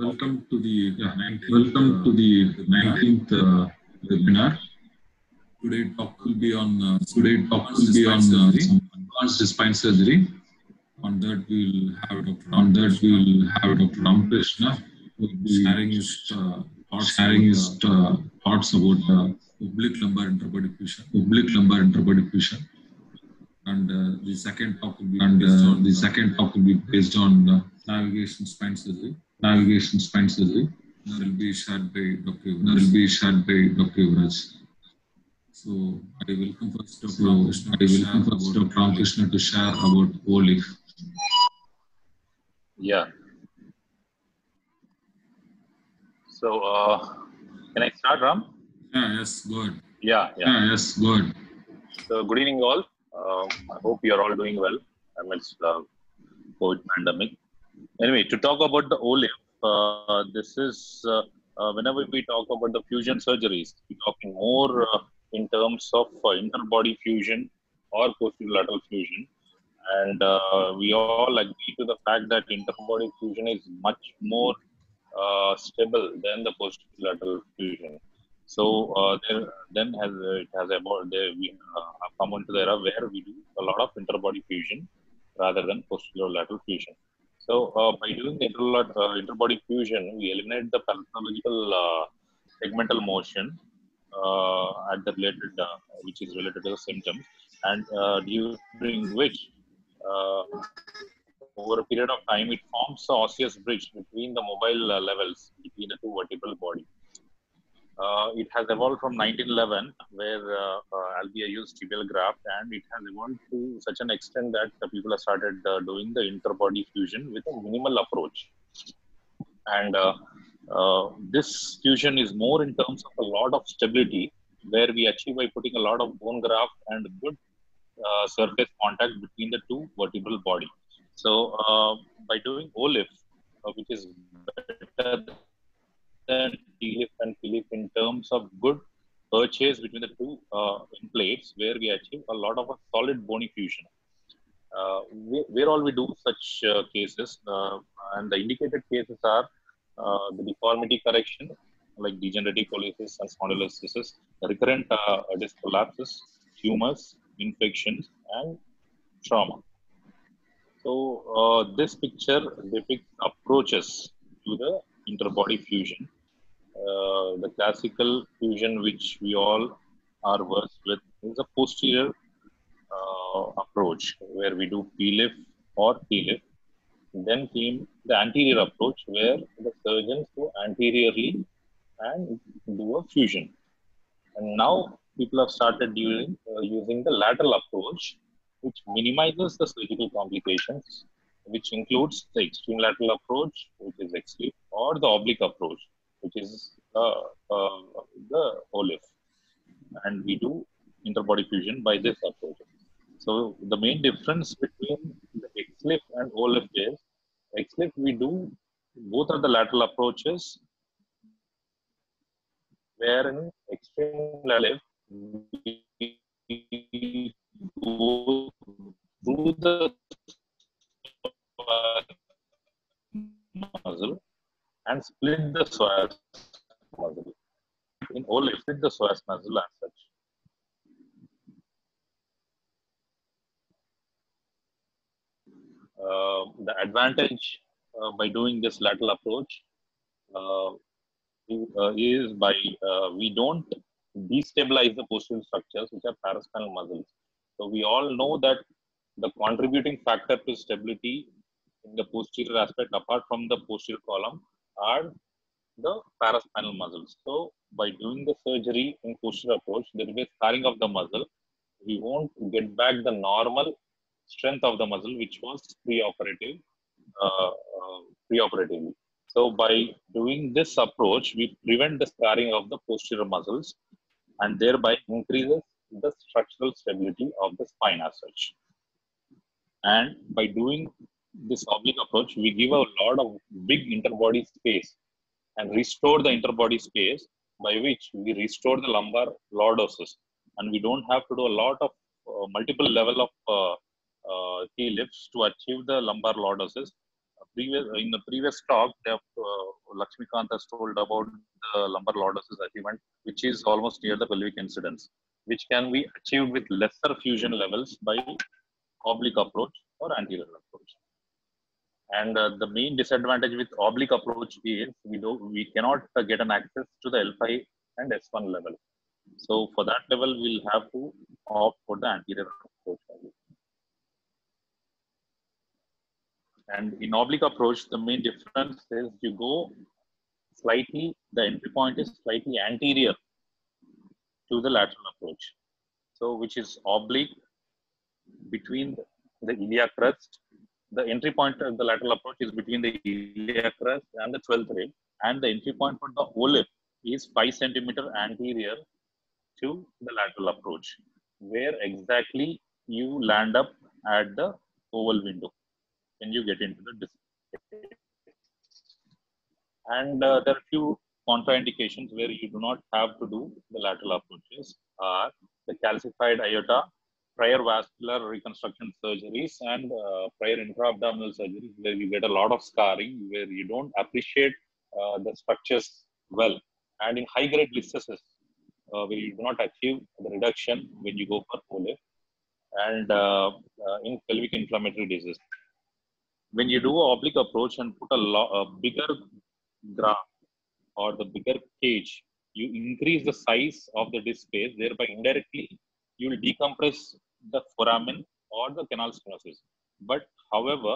Welcome to the yeah, 19th, welcome to the 19th uh, webinar. Today talk will be on uh, today talk will be on uh, advanced spine surgery. On that we'll have Dr. on that we'll have Dr. Ram Krishna will be sharing his uh, thoughts sharing his uh, thoughts about uh, oblique lumbar interbody fusion. Oblique lumbar interbody fusion. And uh, the second talk will be and uh, the second talk will be based on uh, navigation spine surgery. Navigation spine surgery. That will be shared by Dr. That will be shared by Dr. Yuvraj. So I welcome first Dr. Ramakrishna. I welcome first Dr. Ramakrishna to share about OLIF. Yeah. So, uh, can I start, Ram? Yeah, yes, good. Yeah, yeah. Yeah, yes, good. So, good evening, all. Um, I hope you are all doing well amidst the COVID pandemic. Anyway, to talk about the OLIF, uh, this is uh, uh, whenever we talk about the fusion surgeries, we're talking more in terms of interbody fusion or posterolateral fusion. And we all agree to the fact that interbody fusion is much more uh, stable than the posterolateral fusion. So uh, there, then has it has about there we have come into the era where we do a lot of interbody fusion rather than posterolateral fusion. So uh, by doing the uh, interbody fusion, we eliminate the pathological uh, segmental motion uh, at the related, uh, which is related to the symptoms, and uh, during which over a period of time, it forms the osseous bridge between the mobile levels between the two vertebral bodies. Uh, it has evolved from 1911, where uh, uh, Albee used tibial graft, and it has evolved to such an extent that the people have started uh, doing the interbody fusion with a minimal approach. And uh, uh, this fusion is more in terms of a lot of stability, where we achieve by putting a lot of bone graft and good surface contact between the two vertebral bodies. So, by doing OLIF, which is better than TLIF and PLIF in terms of good purchase between the two uh, plates, where we achieve a lot of a solid bony fusion. Uh, where, where all we do such uh, cases, uh, and the indicated cases are uh, the deformity correction, like degenerative colitis and spondylolisthesis, recurrent uh, disc collapses, tumors, infections, and trauma. So uh, this picture depicts approaches to the interbody fusion. Uh, the classical fusion which we all are versed with is a posterior uh, approach where we do PLIF or TLIF. Then came the anterior approach where the surgeons go anteriorly and do a fusion. And now people have started doing, uh, using the lateral approach which minimizes the surgical complications, which includes the extreme lateral approach, which is XLIF, or the oblique approach, which is uh, uh, the OLIF. And we do interbody fusion by this approach. So the main difference between the XLIF and OLIF is XLIF we do both of the lateral approaches, where in extreme lateral we go through the muscle and split the psoas muscle. In OLIF, split the psoas muscle as such. Uh, the advantage uh, by doing this lateral approach uh, is by we don't destabilize the posterior structures which are paraspinal muscles. So we all know that the contributing factor to stability in the posterior aspect, apart from the posterior column, are the paraspinal muscles. So by doing the surgery in posterior approach, there will be scarring of the muscle. We won't get back the normal strength of the muscle, which was pre-operative, uh, uh, pre-operatively. So by doing this approach, we prevent the scarring of the posterior muscles and thereby increases the structural stability of the spine as such. And by doing this oblique approach, we give a lot of big interbody space and restore the interbody space by which we restore the lumbar lordosis. And we don't have to do a lot of uh, multiple level of uh, uh, TLIFs to achieve the lumbar lordosis previous in the previous talk, uh, Lakshmikant has told about the lumbar lordosis achievement, which is almost near the pelvic incidence, which can be achieved with lesser fusion levels by oblique approach or anterior approach. And uh, the main disadvantage with oblique approach is we do we cannot uh, get an access to the L5 and S1 level. So for that level, we'll have to opt for the anterior approach. And in oblique approach, the main difference is you go slightly, the entry point is slightly anterior to the lateral approach. So which is oblique between the iliac crest. The entry point of the lateral approach is between the iliac crest and the 12th rib. And the entry point for the OLIF is 5 centimeter anterior to the lateral approach, where exactly you land up at the oval window when you get into the disc. And uh, there are few contraindications where you do not have to do the lateral approaches are the calcified aorta, prior vascular reconstruction surgeries, and uh, prior intra-abdominal surgeries where you get a lot of scarring, where you don't appreciate uh, the structures well. And in high-grade lysis, uh, where you do not achieve the reduction when you go for OLIF, and uh, uh, in pelvic inflammatory disease. When you do an oblique approach and put a, a bigger graph or the bigger cage, you increase the size of the disc space, thereby indirectly you will decompress the foramen or the canal stenosis. But however,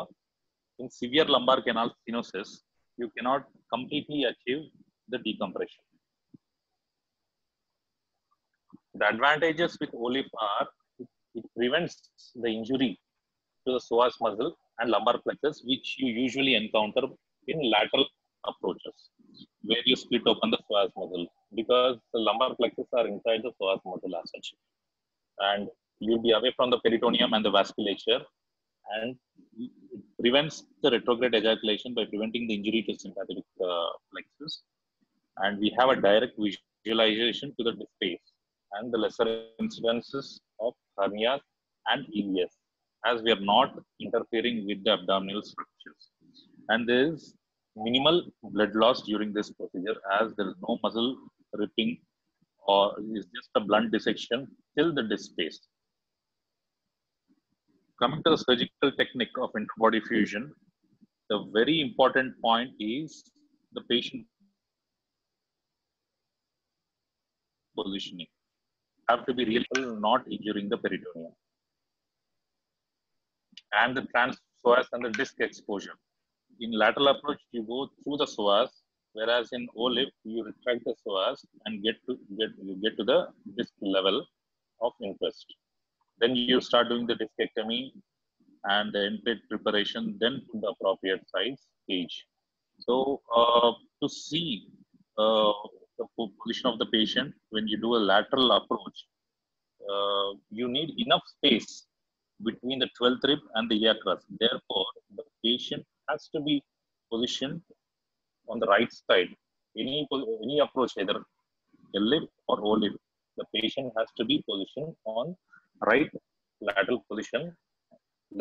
in severe lumbar canal stenosis, you cannot completely achieve the decompression. The advantages with OLIF are it, it prevents the injury to the psoas muscle and lumbar plexus, which you usually encounter in lateral approaches, where you split open the psoas muscle because the lumbar plexus are inside the psoas muscle as such. And you'll be away from the peritoneum and the vasculature, and it prevents the retrograde ejaculation by preventing the injury to sympathetic uh, plexus. And we have a direct visualization to the space and the lesser incidences of hernias and EVS, as we are not interfering with the abdominal structures. And there is minimal blood loss during this procedure, as there is no muscle ripping or is just a blunt dissection till the disc space. Coming to the surgical technique of interbody fusion, the very important point is the patient positioning have to be real, not injuring the peritoneum. And the trans psoas and the disc exposure. In lateral approach, you go through the psoas, whereas in OLIF, you retract the psoas and get to get you get to the disc level of interest. Then you start doing the discectomy and the plate preparation, then put the appropriate size cage. So uh, to see uh, the position of the patient when you do a lateral approach uh, you need enough space between the 12th rib and the iliac crest therefore the patient has to be positioned on the right side any any approach either LIF or OLIF the patient has to be positioned on right lateral position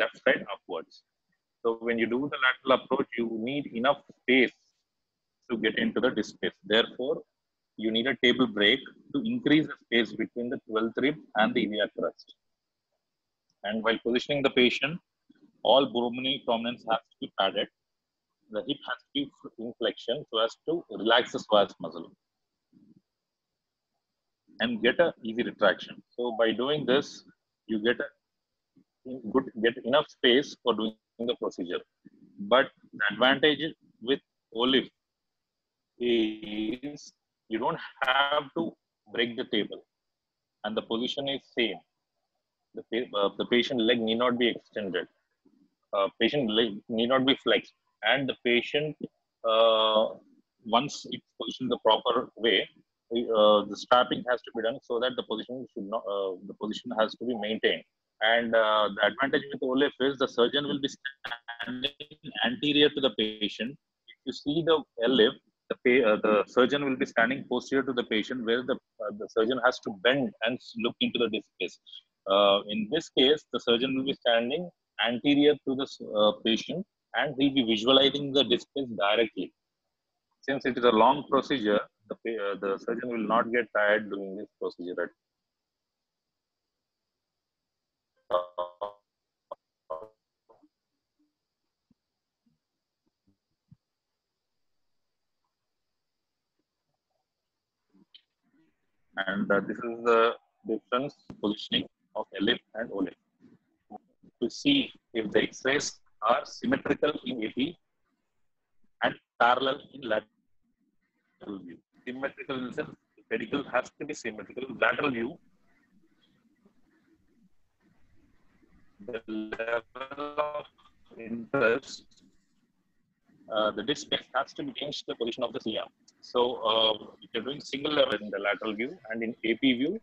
left side upwards so when you do the lateral approach you need enough space to get into the disc space therefore you need a table break to increase the space between the 12th rib and the iliac crest. And while positioning the patient, all Bromley prominence has to be padded. The hip has to be in flexion so as to relax the psoas muscle and get a easy retraction. So by doing this, you get a good get enough space for doing the procedure. But the advantage with OLIF is you don't have to break the table and the position is same the, uh, the patient leg need not be extended uh, patient leg need not be flexed and the patient uh, once it's positioned the proper way uh, the strapping has to be done so that the position should not uh, the position has to be maintained. And uh, the advantage with OLIF is the surgeon will be standing anterior to the patient. If you see the LLIF the, uh, the surgeon will be standing posterior to the patient where the, uh, the surgeon has to bend and look into the disc. In this case, the surgeon will be standing anterior to the patient and he'll be visualizing the displays directly. Since it is a long procedure, the, uh, the surgeon will not get tired doing this procedure. at And uh, this is the difference positioning of LF and OLF. To see if the X-rays are symmetrical in AP and parallel in lateral view. Symmetrical in the sense, pedicle has to be symmetrical. Lateral view, the level of interest, uh, the disc has to change the position of the CM. So uh, you're doing single level in the lateral view and in AP view,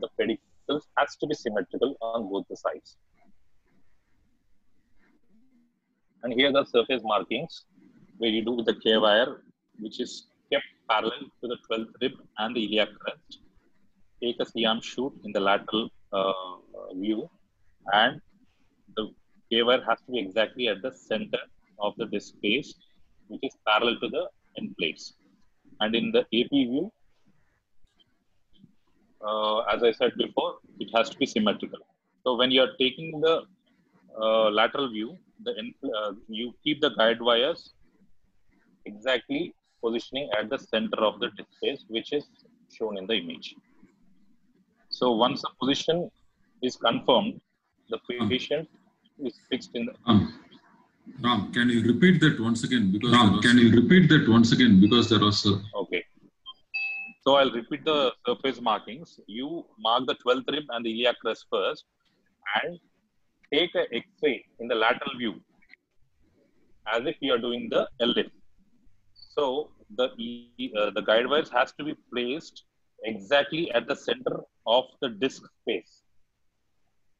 the pedicle has to be symmetrical on both the sides. And here are the surface markings where you do with the K wire, which is kept parallel to the 12th rib and the iliac crest. Take a C-arm shoot in the lateral uh, view and the K wire has to be exactly at the center of the disc space, which is parallel to the end plates. And in the AP view, uh, as I said before, it has to be symmetrical. So when you are taking the uh, lateral view, the uh, you keep the guide wires exactly positioning at the center of the disc space, which is shown in the image. So once the position is confirmed, the patient is fixed in the. Um, Ram, can you repeat that once again? Because Ram, can you repeat that once again? Because there was a. Okay. So I'll repeat the surface markings. You mark the 12th rib and the iliac crest first and take a X-ray in the lateral view as if you are doing the LLIF. So the, uh, the guide wires has to be placed exactly at the center of the disc space.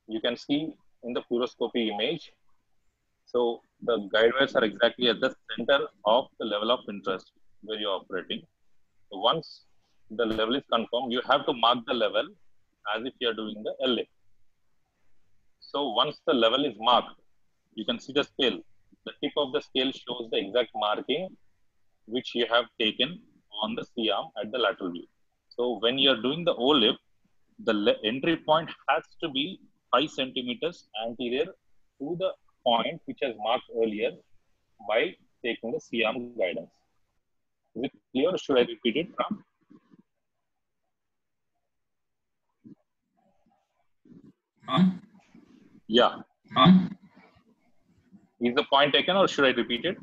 You can see in the fluoroscopy image. So the guide wires are exactly at the center of the level of interest where you're operating. So once the level is confirmed, you have to mark the level as if you're doing the LLIF. So once the level is marked, you can see the scale. The tip of the scale shows the exact marking which you have taken on the C-arm at the lateral view. So when you're doing the OLIF, the entry point has to be 5 centimeters anterior to the point which was marked earlier by taking the C-arm guidance. Is it clear should I repeat it? Huh? Yeah. Huh? Is the point taken or should I repeat it?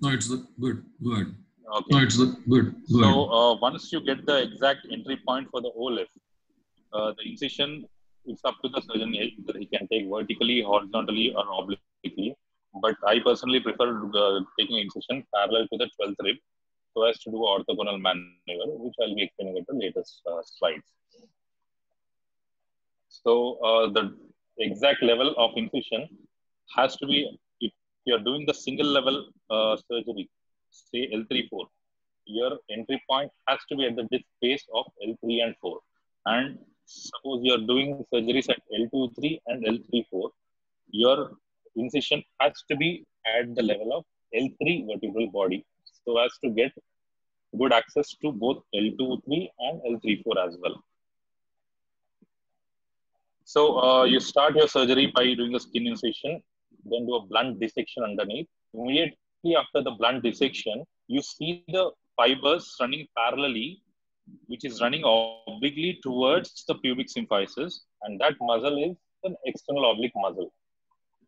No, it's good. Good. Okay. No, it's good. good. So uh, once you get the exact entry point for the OLIF, uh, the incision it's up to the surgeon whether he can take vertically, horizontally, or obliquely. But I personally prefer uh, taking incision parallel to the 12th rib so as to do orthogonal maneuver, which I'll be explaining at the latest uh, slides. So uh, the exact level of incision has to be, if you're doing the single level uh, surgery, say L3-4, your entry point has to be at the disc space of L3 and 4. And suppose you're doing surgeries at L2-3 and L3-4, your incision has to be at the level of L3 vertebral body so as to get good access to both L2-3 and L3-4 as well. So uh, you start your surgery by doing a skin incision, then do a blunt dissection underneath. Immediately after the blunt dissection, you see the fibers running parallelly, which is running obliquely towards the pubic symphysis, and that muscle is an external oblique muscle.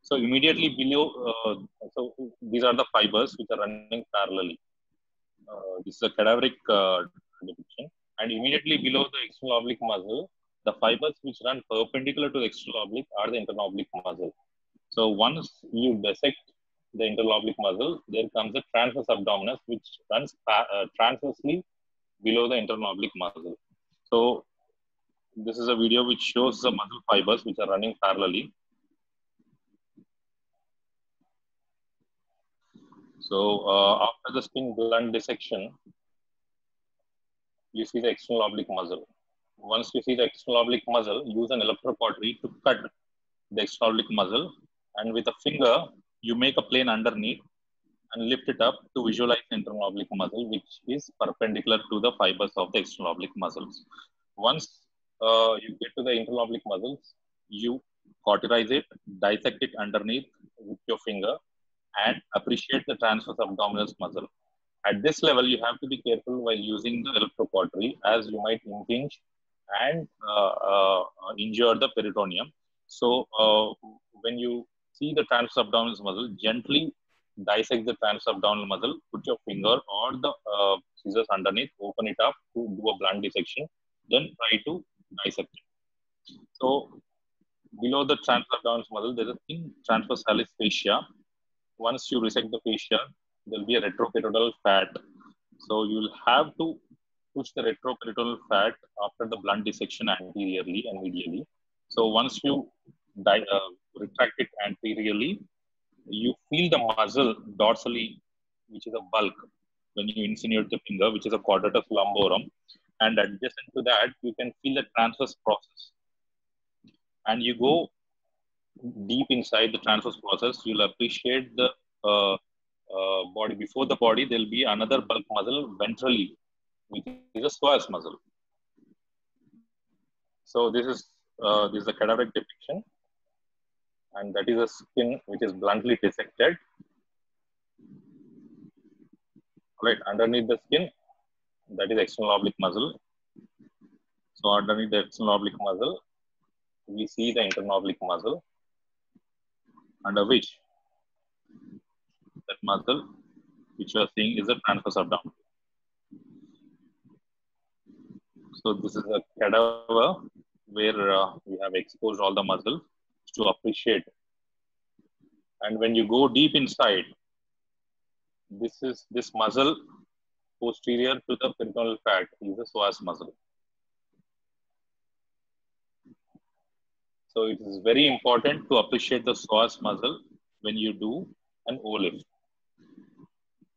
So immediately below, uh, so these are the fibers which are running parallelly. Uh, this is a cadaveric uh, depiction, and immediately below the external oblique muscle, the fibers which run perpendicular to the external oblique are the internal oblique muscle. So once you dissect the internal oblique muscle, there comes a transverse abdominis, which runs uh, transversely below the internal oblique muscle. So this is a video which shows the muscle fibers which are running parallelly. So uh, after the skin blunt dissection, you see the external oblique muscle. Once you see the external oblique muscle, use an electrocautery to cut the external oblique muscle and with a finger you make a plane underneath and lift it up to visualize the internal oblique muscle, which is perpendicular to the fibers of the external oblique muscles. Once uh, you get to the internal oblique muscles, you cauterize it, dissect it underneath with your finger, and appreciate the transverse abdominis muscle. At this level, you have to be careful while using the electrocautery as you might impinge and uh, uh, injure the peritoneum. So uh, when you see the transverse abdominis muscle, gently dissect the transverse abdominal muscle, put your finger or the uh, scissors underneath, open it up to do a blunt dissection, then try to dissect it. So below the transverse abdominis muscle, there is a thin transversalis fascia. Once you resect the fascia, there will be a retroperitoneal fat. So you will have to push the retroperitoneal fat after the blunt dissection anteriorly and medially. So once you uh, retract it anteriorly, you feel the muscle dorsally, which is a bulk, when you insinuate the finger, which is a quadratus lumborum. And adjacent to that, you can feel the transverse process. And you go deep inside the transverse process, you'll appreciate the uh, uh, body. Before the body, there'll be another bulk muscle ventrally, which is a psoas muscle. So this is uh, this is a cadaveric depiction and that is a skin which is bluntly dissected. Right underneath the skin, that is external oblique muscle. So underneath the external oblique muscle, we see the internal oblique muscle, under which that muscle which you are seeing is the transverse abdomen. So this is a cadaver where uh, we have exposed all the muscles to appreciate. And when you go deep inside, this is this muscle posterior to the peritoneal fat is the psoas muscle. So it is very important to appreciate the psoas muscle when you do an OLIF.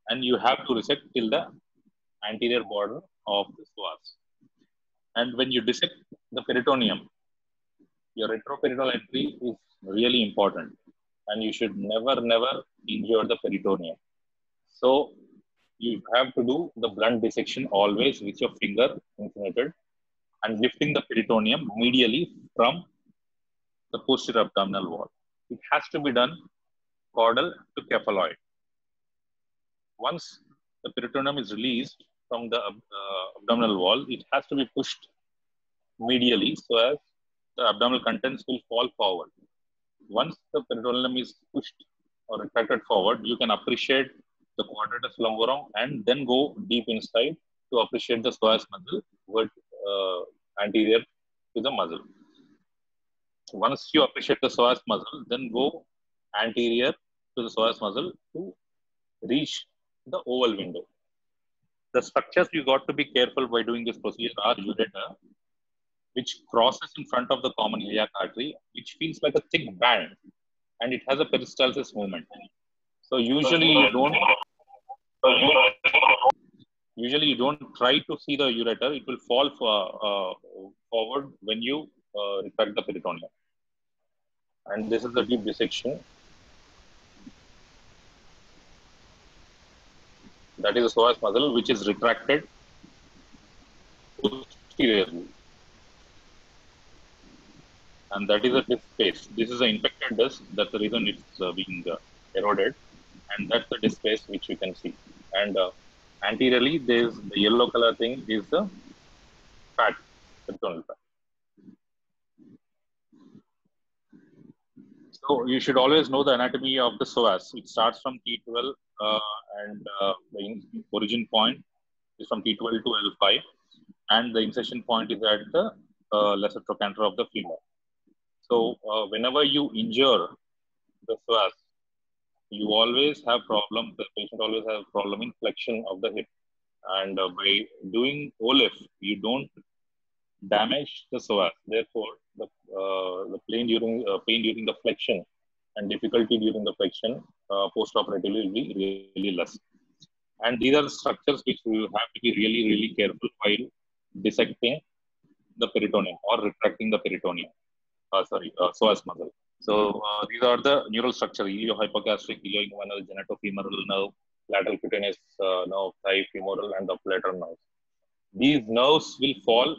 And you have to resect till the anterior border of the psoas. And when you dissect the peritoneum, your retroperitoneal entry is really important and you should never, never injure the peritoneum. So you have to do the blunt dissection always with your finger insinuated and lifting the peritoneum medially from the posterior abdominal wall. It has to be done caudal to cephalad. Once the peritoneum is released from the uh, abdominal wall, it has to be pushed medially so as the abdominal contents will fall forward. Once the peritoneum is pushed or retracted forward, you can appreciate the quadratus lumborum and then go deep inside to appreciate the psoas muscle with, uh, anterior to the muzzle. Once you appreciate the psoas muscle, then go anterior to the psoas muscle to reach the oval window. The structures you got to be careful by doing this procedure are ureter, which crosses in front of the common iliac artery, which feels like a thick band, and it has a peristalsis movement. So usually you don't. Usually you don't try to see the ureter; it will fall for, uh, forward when you uh, retract the peritoneum. And this is the deep dissection. That is the psoas muscle, which is retracted posteriorly and that is a disk space. This is an infected disk. That's the reason it's uh, being uh, eroded, and that's the disk space which you can see. And uh, anteriorly, there's the yellow color thing is the fat, peritoneal fat. So you should always know the anatomy of the psoas. It starts from T12 uh, and uh, the origin point is from T12 to L5 and the insertion point is at the uh, lesser trochanter of the femur. So uh, whenever you injure the psoas, you always have problem. The patient always has problem in flexion of the hip, and uh, by doing OLIF, you don't damage the psoas. Therefore, the uh, the pain during uh, pain during the flexion and difficulty during the flexion uh, post-operatively will be really less. And these are structures which you have to be really, really careful while dissecting the peritoneum or retracting the peritoneum uh, sorry, uh, psoas muscle. So uh, these are the neural structure: iliohypogastric, ilioinguinal, genitofemoral nerve, lateral cutaneous uh, nerve, thigh femoral, and the lateral nerves. These nerves will fall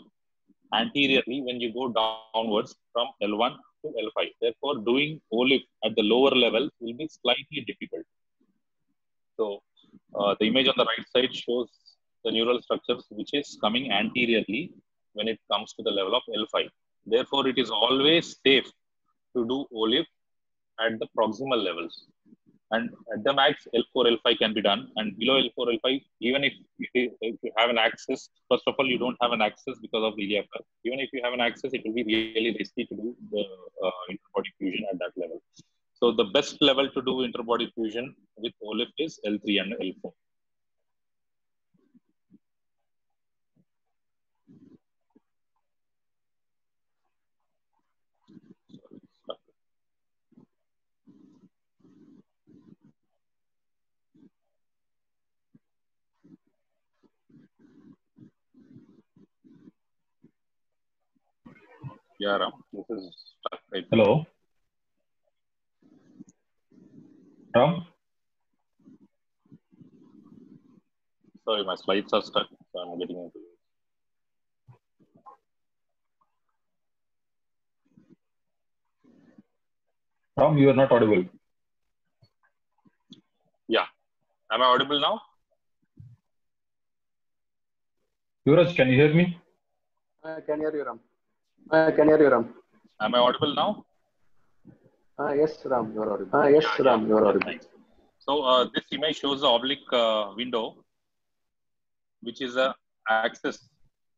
anteriorly when you go downwards from L1 to L5. Therefore, doing OLIF at the lower level will be slightly difficult. So uh, the image on the right side shows the neural structures which is coming anteriorly when it comes to the level of L5. Therefore, it is always safe to do OLIF at the proximal levels. And at the max, L4, L5 can be done. And below L4, L5, even if, if you have an access, first of all, you don't have an access because of the. Even if you have an access, it will be really risky to do the uh, interbody fusion at that level. So the best level to do interbody fusion with OLIF is L3 and L4. Yeah, Ram, this is stuck right Hello. Ram? Sorry, my slides are stuck, so I'm getting into it. Ram, you are not audible. Yeah. Am I audible now? Yuvraj, can you hear me? I can hear you, Ram. I can hear you, Ram. Am I audible now? Ah, yes, Ram, you are audible. Ah, yes, Yeah, Ram, you are audible. Thanks. So uh, this image shows the oblique uh, window, which is a axis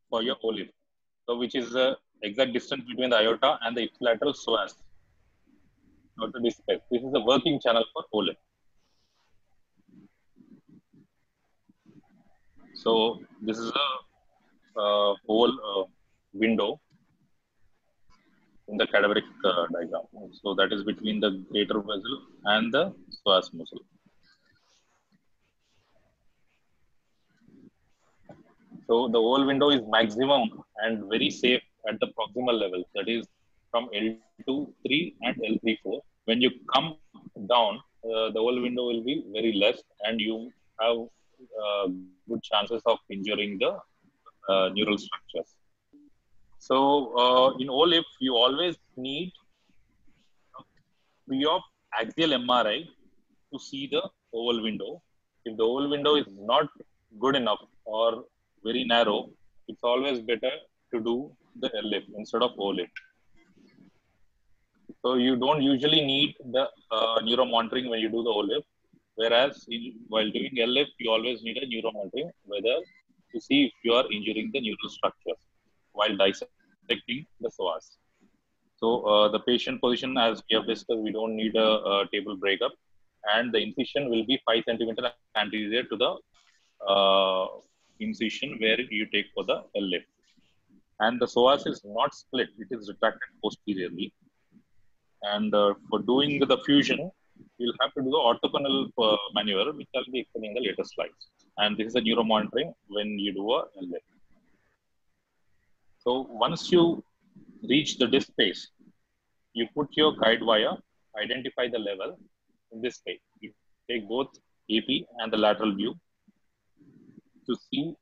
for your OLIF. So which is the exact distance between the aorta and the ipsilateral psoas. Not to discuss. This is the working channel for OLIF. So this is a uh, whole uh, window in the cadaveric uh, diagram. So that is between the greater vessel and the psoas muscle. So the whole window is maximum and very safe at the proximal level. That is from L2, 3 and L3, 4. When you come down, uh, the whole window will be very less and you have uh, good chances of injuring the uh, neural structures. So uh, in OLIF, you always need pre-op axial MRI to see the oval window. If the oval window is not good enough or very narrow, it's always better to do the LF instead of OLIF. So you don't usually need the uh, neuromonitoring when you do the OLIF, whereas in, while doing LF, you always need a neuromonitoring whether to see if you are injuring the neural structures while dissecting the psoas. So uh, the patient position, as we have discussed, we don't need a, a table breakup, and the incision will be five centimeter anterior to the uh, incision where you take for the LF. And the psoas is not split; it is retracted posteriorly. And uh, for doing the fusion, you'll have to do the orthogonal uh, maneuver, which I'll be explaining in the later slides. And this is the neuromonitoring when you do a LF. So once you reach the disk space, you put your guide wire, identify the level in this way. You take both AP and the lateral view to see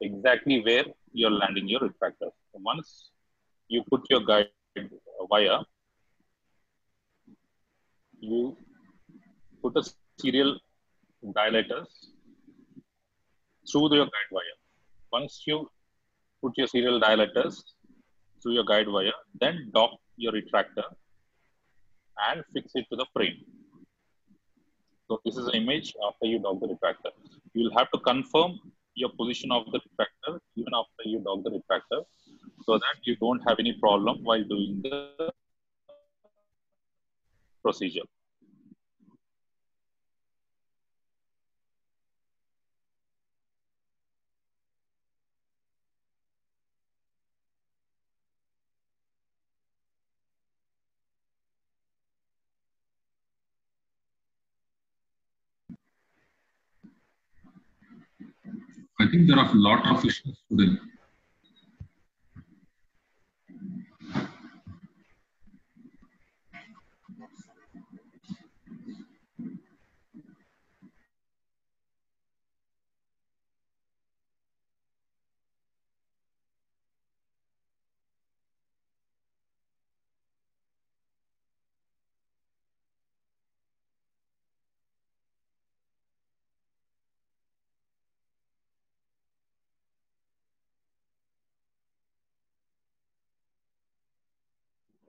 exactly where you're landing your retractor. So once you put your guide wire, you put a serial dilators through your guide wire. Once you put your serial dilators through your guide wire, then dock your retractor and fix it to the frame. So this is an image after you dock the retractor. You will have to confirm your position of the retractor even after you dock the retractor so that you don't have any problem while doing the procedure. Think there are a lot of issues today.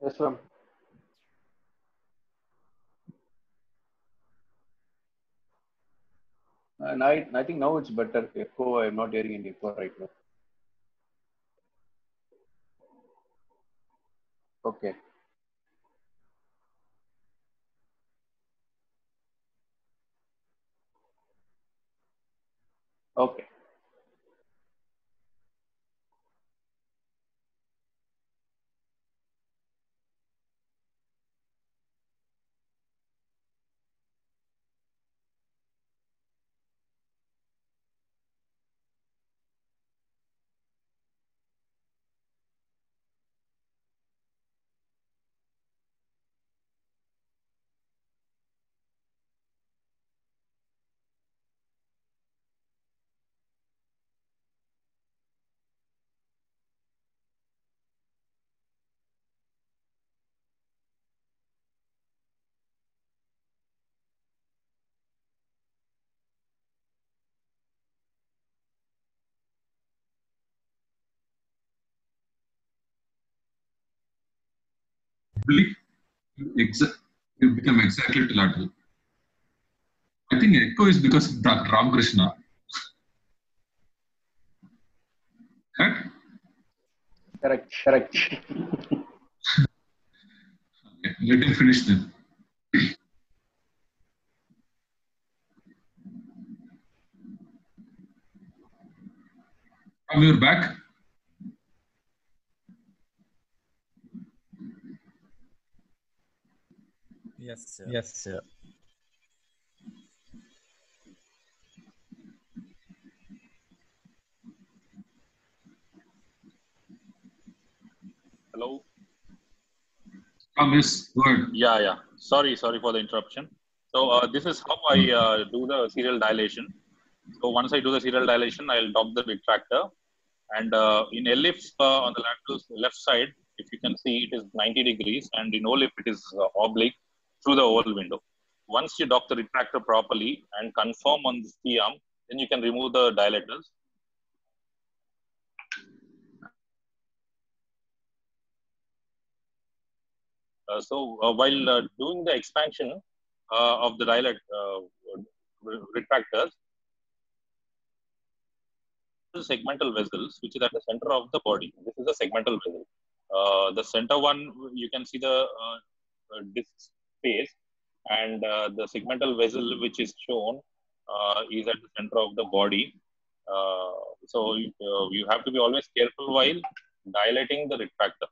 Yes, Ram. Uh, and I, I think now it's better. Echo, I'm not hearing any echo right now. Okay. Okay. Oblique, you, you become exactly lateral. I think echo is because of Ra- Ramakrishna. Correct? Correct. Correct. Okay, let him finish then. Ram, you're back. Yes, sir. Yes, sir. Hello. Ram, yes, go ahead. Yeah, yeah. Sorry, sorry for the interruption. So uh, this is how I uh, do the serial dilation. So once I do the serial dilation, I'll dock the retractor, and uh, in LIF uh, on the lateral left side, if you can see, it is 90 degrees, and in OLIF it is uh, oblique through the oval window. Once you dock the retractor properly and confirm on the C arm, then you can remove the dilators. Uh, so uh, while uh, doing the expansion uh, of the dilat uh, re- retractors, segmental vessels, which is at the center of the body. This is a segmental vessel. Uh, the center one, you can see the uh, uh, disc and uh, the segmental vessel, which is shown, uh, is at the center of the body. Uh, so you, have to be always careful while dilating the retractor.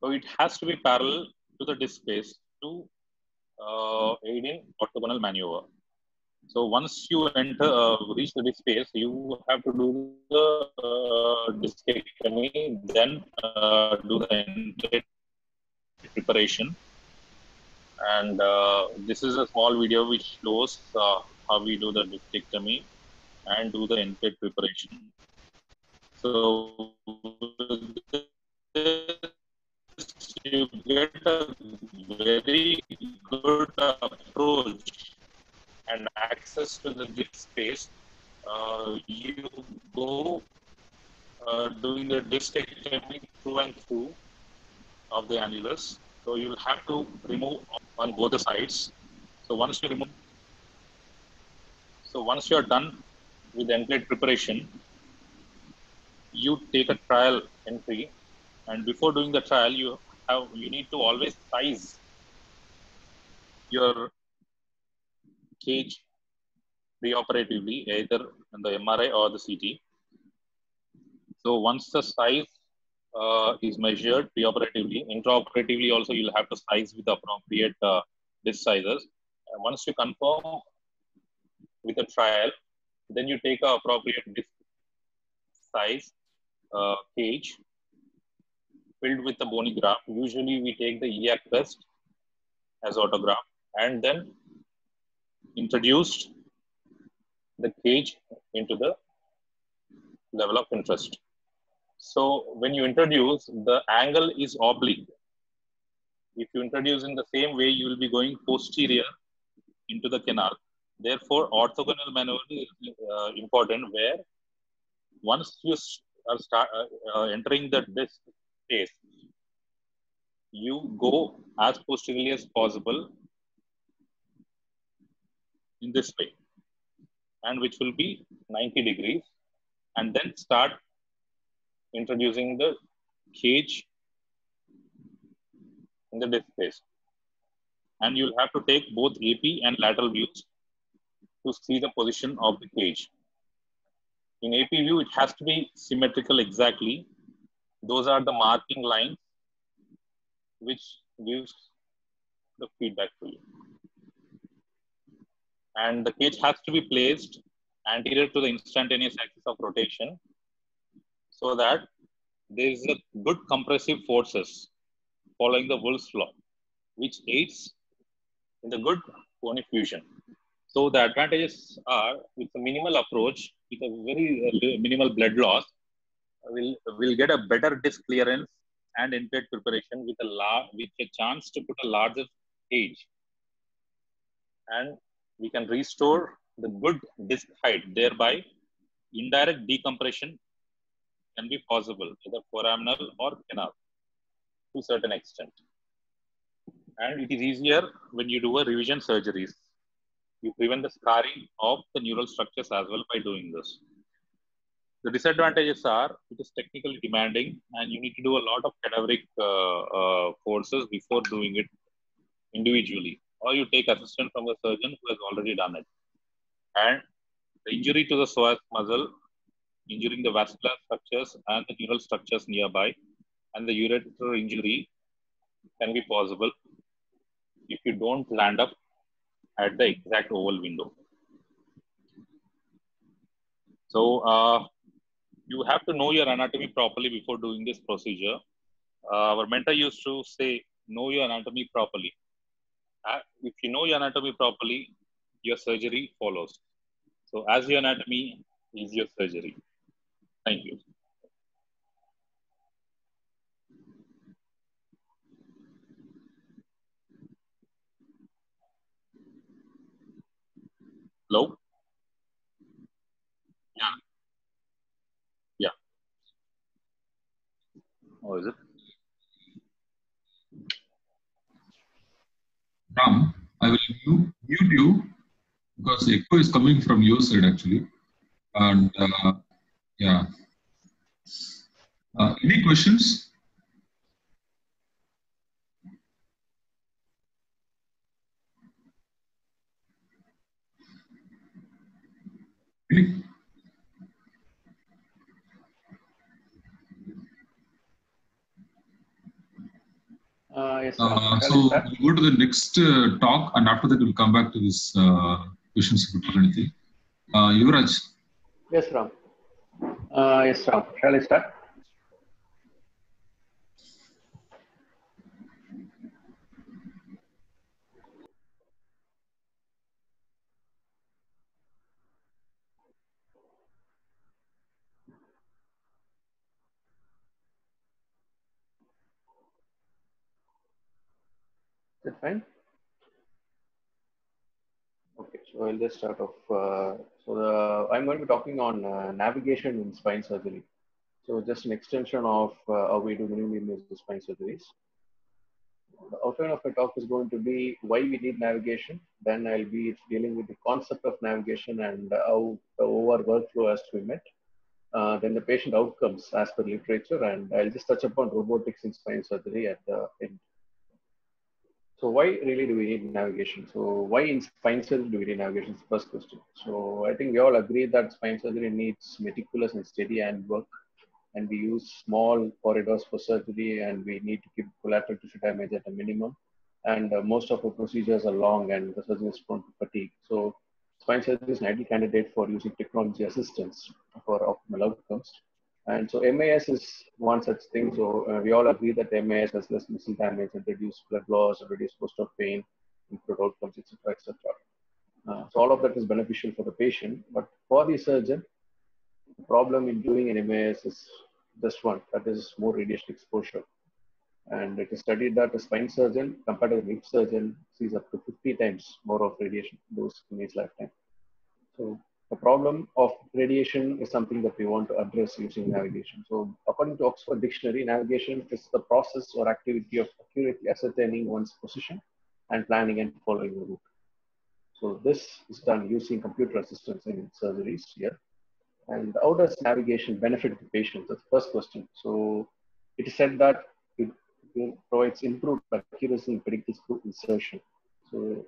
So it has to be parallel to the disc space to uh, aid in orthogonal maneuver. So once you enter, uh, reach the disc space, you have to do the uh, discectomy, then uh, do the entry preparation. And uh, this is a small video which shows uh, how we do the discectomy and do the entry preparation. So you get a very good approach and access to the disk space, uh, you go uh, doing the discectomy through and through of the annulus. So you'll have to remove on both the sides. So once you remove, so once you're done with the end preparation, you take a trial entry, and before doing the trial, you have you need to always size your cage preoperatively, either in the MRI or the CT. So once the size uh, is measured preoperatively, intraoperatively also you'll have to size with appropriate uh, disc sizes. And once you confirm with a trial, then you take a appropriate disc size uh, cage filled with the bony graft. Usually we take the iliac crest as autograft and then introduced the cage into the level of interest. So when you introduce, the angle is oblique. If you introduce in the same way, you will be going posterior into the canal. Therefore, orthogonal maneuver is uh, important where once you are start, uh, uh, entering the disc space, you go as posteriorly as possible in this way and which will be 90 degrees and then start introducing the cage in the disc space and you'll have to take both AP and lateral views to see the position of the cage. In AP view, it has to be symmetrical exactly. Those are the marking lines which gives the feedback to you. And the cage has to be placed anterior to the instantaneous axis of rotation so that there is a good compressive forces following the Wolff's law, which aids in the good conic fusion. So the advantages are with a minimal approach, with a very uh, minimal blood loss, we'll, we'll get a better disc clearance and endplate preparation with a la- with a chance to put a larger cage. And we can restore the good disc height, thereby indirect decompression can be possible, either foraminal or canal to a certain extent. And it is easier when you do a revision surgeries. You prevent the scarring of the neural structures as well by doing this. The disadvantages are it is technically demanding and you need to do a lot of cadaveric uh, uh, before doing it individually. Or you take assistance from a surgeon who has already done it. And the injury to the psoas muscle, injuring the vascular structures and the neural structures nearby, and the ureter injury can be possible if you don't land up at the exact oval window. So uh, you have to know your anatomy properly before doing this procedure. Uh, our mentor used to say, know your anatomy properly. Uh, if you know your anatomy properly, your surgery follows. So as your anatomy is your surgery. Thank you. Hello? Yeah. Yeah. Oh, is it? Ram, I will mute, mute you because echo is coming from your side actually. And uh, yeah. Uh, any questions? Any, Uh, yes, uh, so Shall I start? we'll go to the next uh, talk and after that we'll come back to this uh, questions if you anything. Uh, Yuvraj, Yes, Ram. Uh, yes, Ram. Shall I start? Is it fine? So I'll just start off. Uh, so the, I'm going to be talking on uh, navigation in spine surgery. So just an extension of uh, how we do minimally invasive spine surgeries. The outline of my talk is going to be why we need navigation. Then I'll be dealing with the concept of navigation and how the workflow has to be met. Uh, then the patient outcomes as per literature, and I'll just touch upon robotics in spine surgery at the end. So why really do we need navigation? So why in spine surgery do we need navigation? Is the first question. So I think we all agree that spine surgery needs meticulous and steady hand work, and we use small corridors for surgery, and we need to keep collateral tissue damage at a minimum. And uh, most of our procedures are long, and the surgeon is prone to fatigue. So spine surgery is an ideal candidate for using technology assistance for optimal outcomes. And so MAS is one such thing. So uh, we all agree that MAS has less muscle damage and reduced blood loss and reduced post-op pain, improved outcomes, etc., etc. Uh, so all of that is beneficial for the patient, but for the surgeon, the problem in doing an MAS is just one, that is more radiation exposure. And it is studied that a spine surgeon compared to a hip surgeon sees up to 50 times more of radiation dose in his lifetime. So the problem of radiation is something that we want to address using navigation. So according to Oxford Dictionary, navigation is the process or activity of accurately ascertaining one's position and planning and following the route. So this is done using computer assistance in surgeries here. And how does navigation benefit the patient? That's the first question. So it is said that it, provides improved accuracy in predictive insertion. So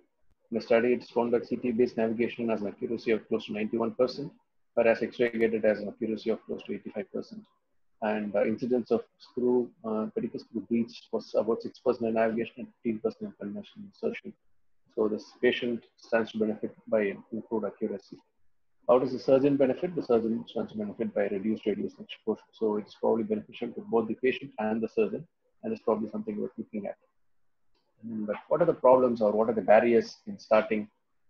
in a study, it's found that CT-based navigation has an accuracy of close to 91%, whereas X-ray guided has an accuracy of close to 85%. And uh, incidence of screw, uh, screw breach was about 6% in navigation and 15% in conventional insertion. So this patient stands to benefit by improved accuracy. How does the surgeon benefit? The surgeon stands to benefit by reduced radiation exposure. So it's probably beneficial to both the patient and the surgeon, and it's probably something worth looking at. But what are the problems or what are the barriers in starting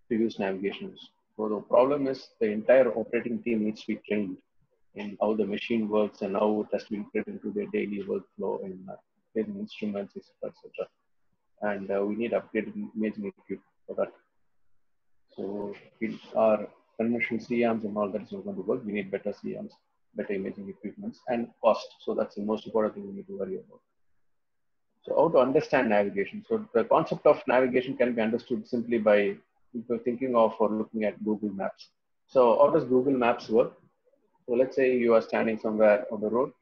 to use navigations? So the problem is the entire operating team needs to be trained in how the machine works and how it has to be integrated into their daily workflow in uh, instruments, etc., etc. And uh, we need upgraded imaging equipment for that. So our conventional C-arms and all that is not going to work. We need better C-arms, better imaging equipments, and cost. So that's the most important thing we need to worry about. So how to understand navigation? So the concept of navigation can be understood simply by thinking of or looking at Google Maps. So how does Google Maps work? So let's say you are standing somewhere on the road.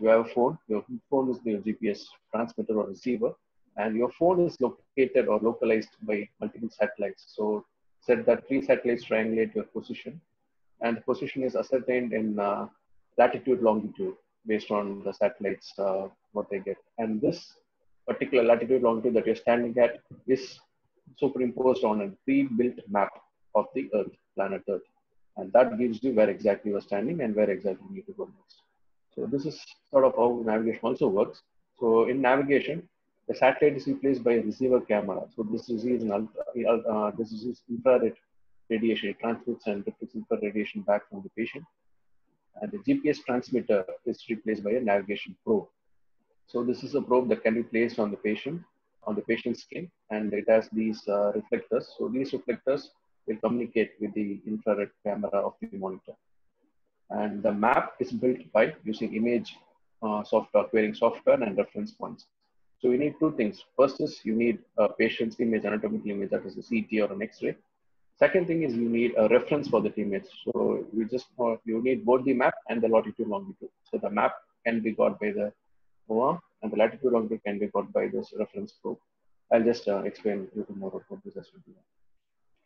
You have a phone. Your phone is the GPS transmitter or receiver, and your phone is located or localized by multiple satellites. So said that three satellites triangulate your position, and the position is ascertained in uh, latitude, longitude based on the satellites uh, what they get. And this particular latitude longitude that you're standing at is superimposed on a pre-built map of the Earth, planet Earth. And that gives you where exactly you're standing and where exactly you need to go next. So this is sort of how navigation also works. So in navigation, the satellite is replaced by a receiver camera. So this receives an ultra, uh, this is infrared radiation. It transmits and reflects infrared radiation back from the patient. And the GPS transmitter is replaced by a navigation probe. So this is a probe that can be placed on the patient, on the patient's skin, and it has these uh, reflectors. So these reflectors will communicate with the infrared camera of the monitor. And the map is built by using image uh, software, querying software and reference points. So you need two things. First is you need a patient's image, anatomical image, that is a CT or an X-ray. Second thing is you need a reference for the image. So you just uh, you need both the map and the latitude longitude. So the map can be got by the O-arm and the latitude of longitude can be got by this reference probe. I'll just uh, explain little more about this as well.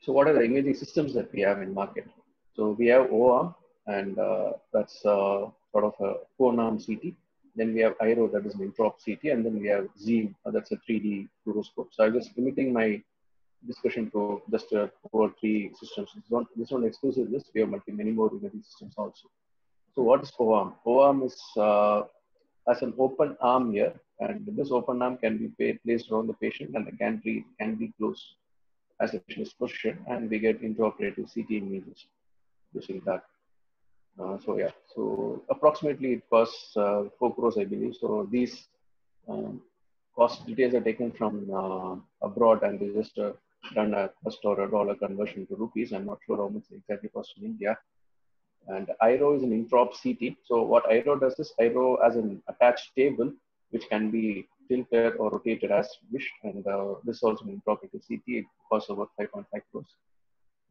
So what are the imaging systems that we have in market? So we have O-arm and uh, that's uh, sort of a four-arm CT. Then we have Airo, that is an intraop CT, and then we have Ziehm, uh, that's a 3D fluoroscope. So I'm just limiting my discussion to just uh, over three systems. This one, this one exclusive this. We have multi, many more imaging systems also. So what is O-arm? O-arm is uh, as an open arm here, and this open arm can be placed around the patient, and the gantry can be closed as the patient is positioned, and we get intraoperative CT images using that. Uh, so yeah, so approximately it costs uh, 4 crores, I believe. So these um, cost details are taken from uh, abroad and they just uh, done a cost or a dollar conversion to rupees. I'm not sure how much exactly cost in India. And Airo is an intraop CT. So what Airo does is Airo as an attached table, which can be tilted or rotated as wished. And uh, this is also an intraoperative CT. It costs about 5.5 crores.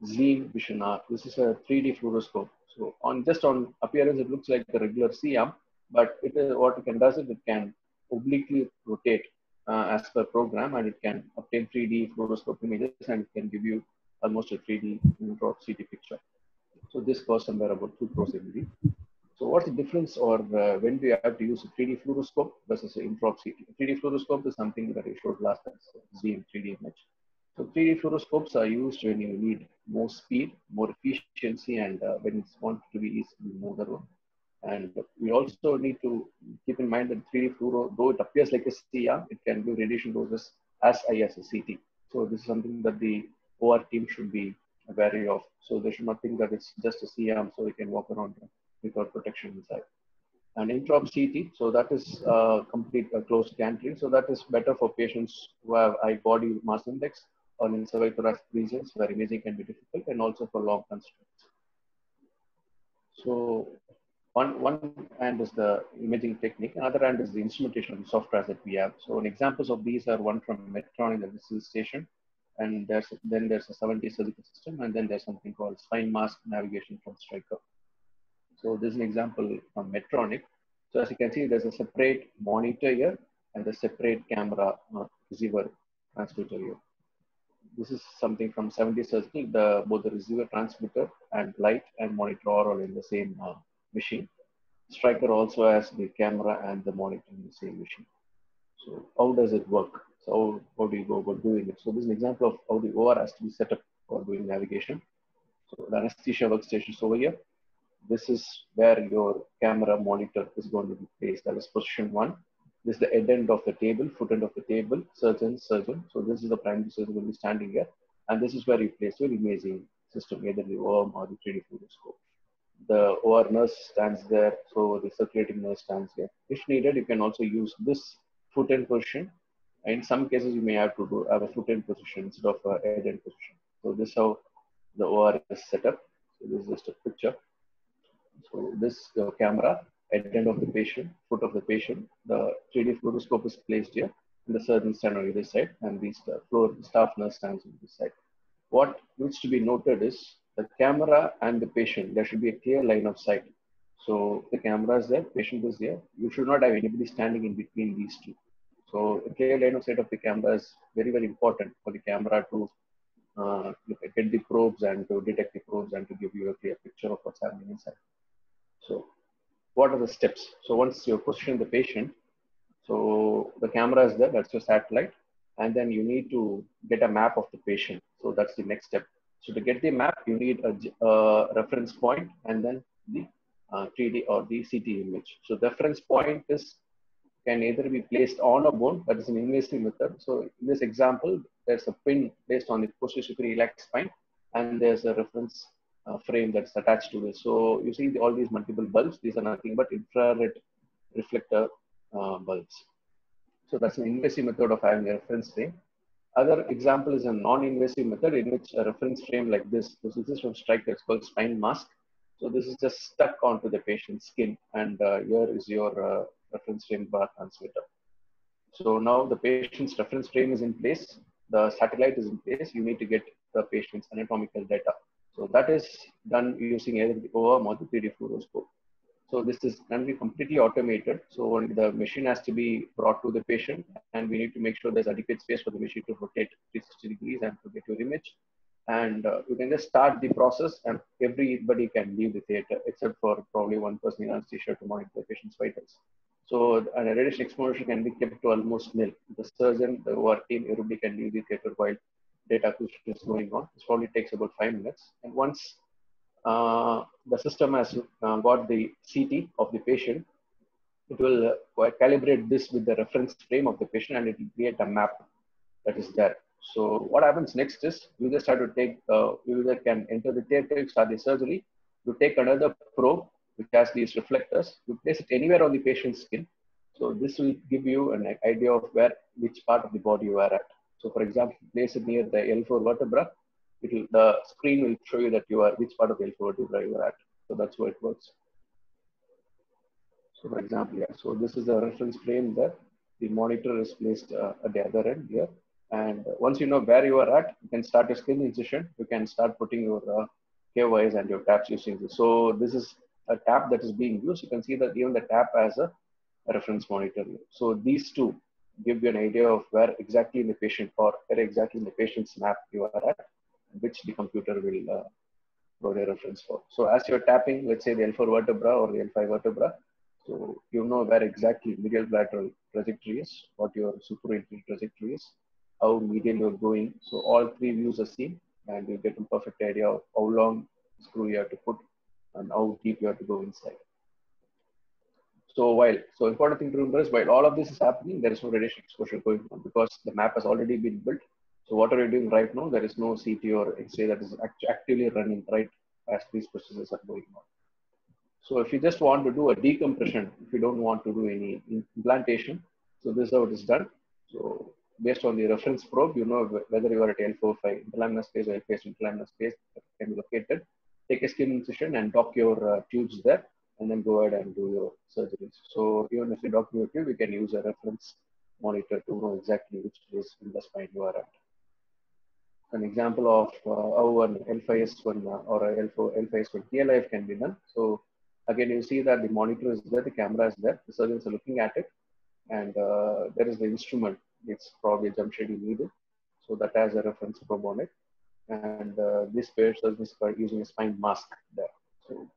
Ziehm Vision R. This is a 3D fluoroscope. So on just on appearance, it looks like the regular C-arm, but it is what it can does is it can obliquely rotate uh, as per program, and it can obtain 3D fluoroscope images and it can give you almost a 3D intraop CT picture. So this costs somewhere about two crores every. So what's the difference, or uh, when do you have to use a 3D fluoroscope versus an intraop CT? 3D fluoroscope is something that I showed last time, so Ziehm 3D image. So 3D fluoroscopes are used when you need more speed, more efficiency, and uh, when it's wanted to be easily moved around. And we also need to keep in mind that 3D fluoro, though it appears like a CR, it can give radiation doses as high as a CT. So this is something that the OR team should be wary of. So they should not think that it's just a C-arm, so they can walk around without protection inside. And intraop CT, so that is uh, complete uh, closed gantry. So that is better for patients who have high body mass index or in cervicothoracic regions where imaging can be difficult and also for long constructs. So one, one hand is the imaging technique, another hand is the instrumentation software that we have. So examples of these are one from Medtronic, the Station, and there's then there's a 7D surgical system, and then there's something called SpineMask navigation from Stryker. So this is an example from Medtronic. So as you can see, there's a separate monitor here and a separate camera uh, receiver transmitter here. This is something from 7D surgical. The both the receiver transmitter and light and monitor are all in the same uh, machine. Stryker also has the camera and the monitor in the same machine. So how does it work? So how, do you go about doing it? So this is an example of how the OR has to be set up for doing navigation. So the anesthesia workstation is over here. This is where your camera monitor is going to be placed. That is position one. This is the head end of the table, foot end of the table, surgeon, surgeon. So this is the primary surgeon will be standing here. And this is where you place your imaging system, either the O-arm or the 3D fluoroscope. The OR nurse stands there, so the circulating nurse stands here. If needed, you can also use this foot end position. In some cases, you may have to do have a foot end position instead of a head end position. So this is how the OR is set up. So this is just a picture. So this the camera at the end of the patient, foot of the patient, the 3D fluoroscope is placed here, and the surgeon stands on either side, and the floor staff nurse stands on this side. What needs to be noted is the camera and the patient, there should be a clear line of sight. So the camera is there, patient is there. You should not have anybody standing in between these two. So clear line of sight of the camera is very, very important for the camera to uh, get the probes and to detect the probes and to give you a clear picture of what's happening inside. So what are the steps? So once you position the patient, so the camera is there, that's your satellite. And then you need to get a map of the patient. So that's the next step. So to get the map, you need a, a reference point and then the uh, 3D or the CT image. So the reference point is can either be placed on a bone, that is an invasive method. So in this example, there's a pin placed on the posterior iliac spine, and there's a reference uh, frame that's attached to this. So you see the, all these multiple bulbs, these are nothing but infrared reflector uh, bulbs. So that's an invasive method of having a reference frame. Other example is a non-invasive method in which a reference frame like this, this is from Stryker, it's called SpineMask. So this is just stuck onto the patient's skin and uh, here is your uh, reference frame bar transmitter. So now the patient's reference frame is in place, the satellite is in place, you need to get the patient's anatomical data. So that is done using either the O-arm or the 3D fluoroscope. So this is can be completely automated. So the machine has to be brought to the patient and we need to make sure there's adequate space for the machine to rotate 360 degrees and to get your image. And uh, you can just start the process and everybody can leave the theater except for probably one person in anesthesia to monitor the patient's vitals. So an radiation exposure can be kept to almost nil. The surgeon, the OR team, everybody can leave the theater while data acquisition is going on. This probably takes about five minutes. And once uh, the system has uh, got the CT of the patient, it will uh, calibrate this with the reference frame of the patient and it will create a map that is there. So what happens next is you just have to take, uh, user can enter the theater, start the surgery, you take another probe which has these reflectors, you place it anywhere on the patient's skin. So this will give you an idea of where, which part of the body you are at. So for example, place it near the L4 vertebra, it will, the screen will show you that you are, which part of the L4 vertebra you are at. So that's how it works. So for example, yeah, so this is a reference frame there. The monitor is placed uh, at the other end here. And once you know where you are at, you can start a skin incision. You can start putting your uh, K-wires and your taps using this. So this is a tap that is being used. You can see that even the tap has a, reference monitor. So these two give you an idea of where exactly in the patient or where exactly in the patient's map you are at, which the computer will uh, provide a reference for. So as you're tapping, let's say the L4 vertebra or the L5 vertebra, so you know where exactly medial lateral trajectory is, what your superior trajectory is, how medial you're going. So all three views are seen and you get a perfect idea of how long screw you have to put and how deep you have to go inside. So while, so important thing to remember is while all of this is happening, there is no radiation exposure going on because the map has already been built. So what are you doing right now? There is no CT or X-ray that is act actively running right as these processes are going on. So if you just want to do a decompression, if you don't want to do any implantation, so this is how it is done. So based on the reference probe, you know whether you are at L4, 5 interlaminar space or L5 interlaminar space can be located. take a skin incision and dock your uh, tubes there, and then go ahead and do your surgeries. So even if you dock your tube, you can use a reference monitor to know exactly which place in the spine you are at. An example of uh, how an L5S1 uh, or a L4, L5S1 TLIF can be done. So again, you see that the monitor is there, the camera is there, the surgeons are looking at it, and uh, there is the instrument. It's probably Jamshidi needle. So that has a reference probe on it. And uh, this pair surgeons are using a SpineMask there. So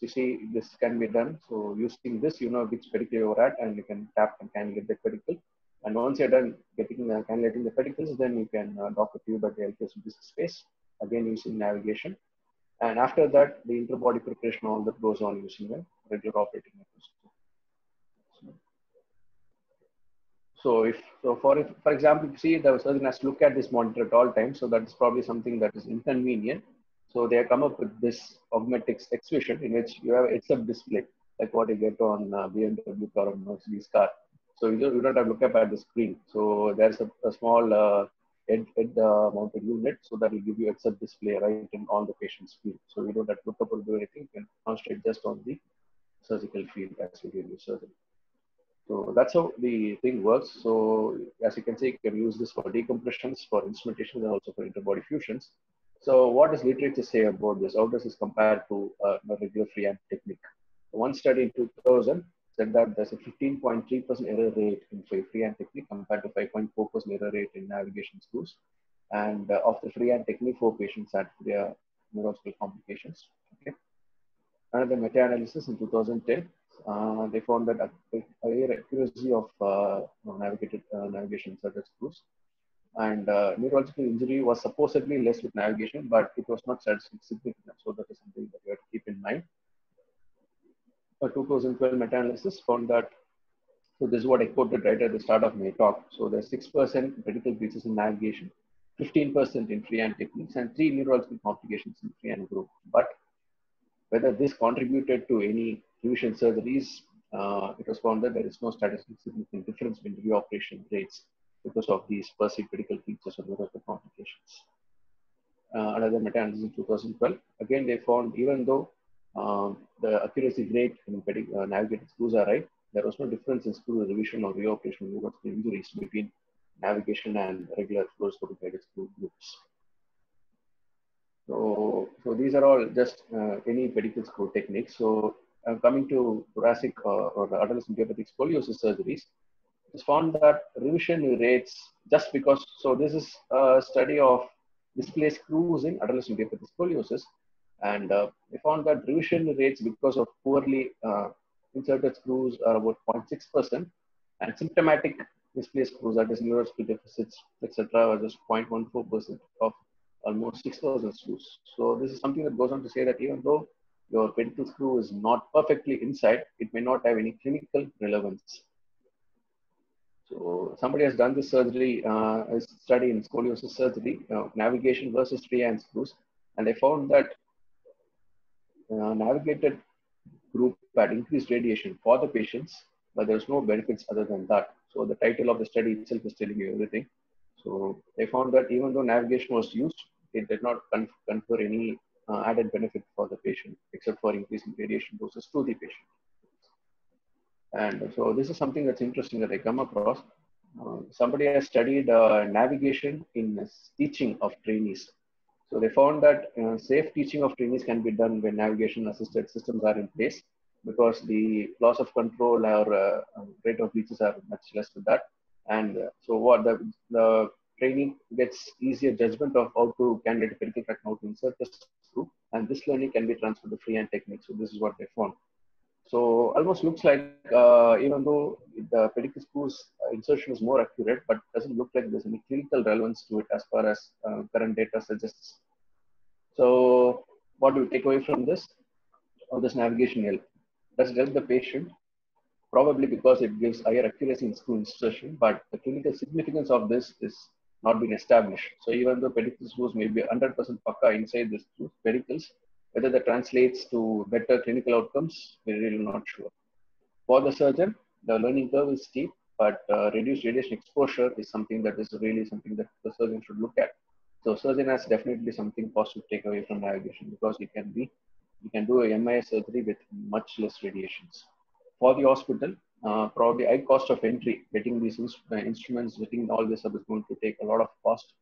you see, this can be done. So using this, you know which pedicle you're at, and you can tap and cannulate the pedicle. And once you're done getting uh, cannulating the pedicles, then you can uh, dock a tube at the LPS disc space, again using navigation. And after that, the interbody preparation, all that goes on using a regular operating microscope. So if so for if, for example, you see the surgeon has to look at this monitor at all times, so that's probably something that is inconvenient. So they have come up with this Augmedics X Vision in which you have a heads-up display, like what you get on uh, BMW car or Mercedes car. So you don't, you don't have to look up at the screen. So there's a, a small uh, head, head uh, mounted unit, so that will give you heads-up display right in on the patient's field. So you don't have to look up or do anything. You can concentrate just on the surgical field as you do surgery. So that's how the thing works. So as you can see, you can use this for decompressions, for instrumentation, and also for interbody fusions. So what does literature say about this? How does this compare to uh, a regular freehand technique? One study in 2000 said that there's a 15.3% error rate in freehand technique compared to 5.4% error rate in navigation screws. And uh, of the freehand technique, four patients had their neurological complications. Okay. Another meta-analysis in 2010 uh, they found that higher accuracy of uh, navigated uh, navigation such as screws and uh, neurological injury was supposedly less with navigation, but it was not significant. So that is something that you have to keep in mind. A 2012 meta-analysis found that, so this is what I quoted right at the start of my talk. So there's 6% critical breaches in navigation, 15% in freehand techniques, and three neurological complications in free freehand group. But whether this contributed to any revision surgeries, uh, it was found that there is no statistically significant difference in reoperation rates because of these perceived critical features or neurological complications. Uh, another meta-analysis in 2012, again they found even though um, the accuracy rate in uh, navigated screws are right, there was no difference in screw revision or reoperation of injuries between navigation and regular fluoroscopic guided screw groups. So, so these are all just uh, any pedicle screw techniques. So uh, coming to thoracic uh, or adolescent idiopathic scoliosis surgeries, it's found that revision rates just because, so this is a study of displaced screws in adolescent idiopathic scoliosis. And uh, found that revision rates because of poorly uh, inserted screws are about 0.6% and symptomatic displaced screws, that is neurological deficits, etc., are just 0.14% of almost 6,000 screws. So this is something that goes on to say that even though your pedicle screw is not perfectly inside, it may not have any clinical relevance. So somebody has done this surgery, uh, a study in scoliosis surgery, uh, navigation versus freehand screws, and they found that uh, navigated group had increased radiation for the patients, but there's no benefits other than that. So the title of the study itself is telling you everything. So they found that even though navigation was used, it did not confer any uh, added benefit for the patient, except for increasing radiation doses to the patient. And so this is something that's interesting that I come across. Uh, somebody has studied uh, navigation in teaching of trainees. So they found that uh, safe teaching of trainees can be done when navigation assisted systems are in place because the loss of control or uh, rate of breaches are much less with that. And uh, so what the, the training gets easier judgment of how to cannulate a pedicle tract, how to insert the screw. And this learning can be transferred to freehand technique. So this is what they found. So almost looks like uh, even though the pedicle screws insertion is more accurate, but doesn't look like there's any clinical relevance to it as far as uh, current data suggests. So what do we take away from this? Or this navigation help? Does it help the patient? Probably because it gives higher accuracy in screw insertion, but the clinical significance of this is not been established. So even though pedicle screws may be 100% pakka inside the screws, pedicles, whether that translates to better clinical outcomes, we're really not sure. For the surgeon, the learning curve is steep, but uh, reduced radiation exposure is something that is really something that the surgeon should look at. So surgeon has definitely something positive to take away from navigation because you can be, you can do a MIS surgery with much less radiations. For the hospital, uh, probably high cost of entry, getting these uh, instruments, getting all this up is going to take a lot of cost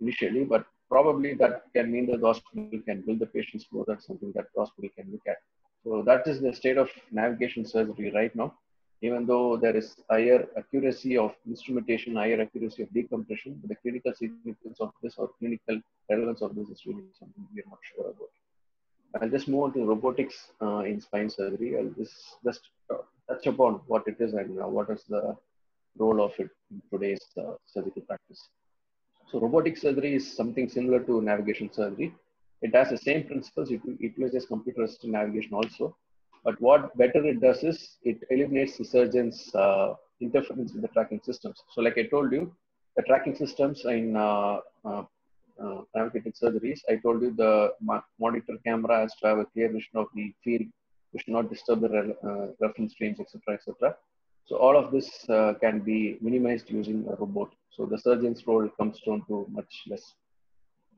initially, but probably that can mean that the hospital can build the patient's flow. That's something that the hospital can look at. So that is the state of navigation surgery right now. Even though there is higher accuracy of instrumentation, higher accuracy of decompression, the clinical significance of this or clinical relevance of this is really something we are not sure about. I'll just move on to robotics uh, in spine surgery. I'll just, just touch upon what it is and uh, what is the role of it in today's uh, surgical practice. So robotic surgery is something similar to navigation surgery. It has the same principles. It utilizes computer-assisted navigation also. But what better it does is it eliminates the surgeon's uh, interference with the tracking systems. So like I told you, the tracking systems in uh, uh, uh, navigated surgeries, I told you the monitor camera has to have a clear vision of the field, we should not disturb the uh, reference frames, etc., etc. So all of this uh, can be minimized using a robot. So the surgeon's role comes down to much less.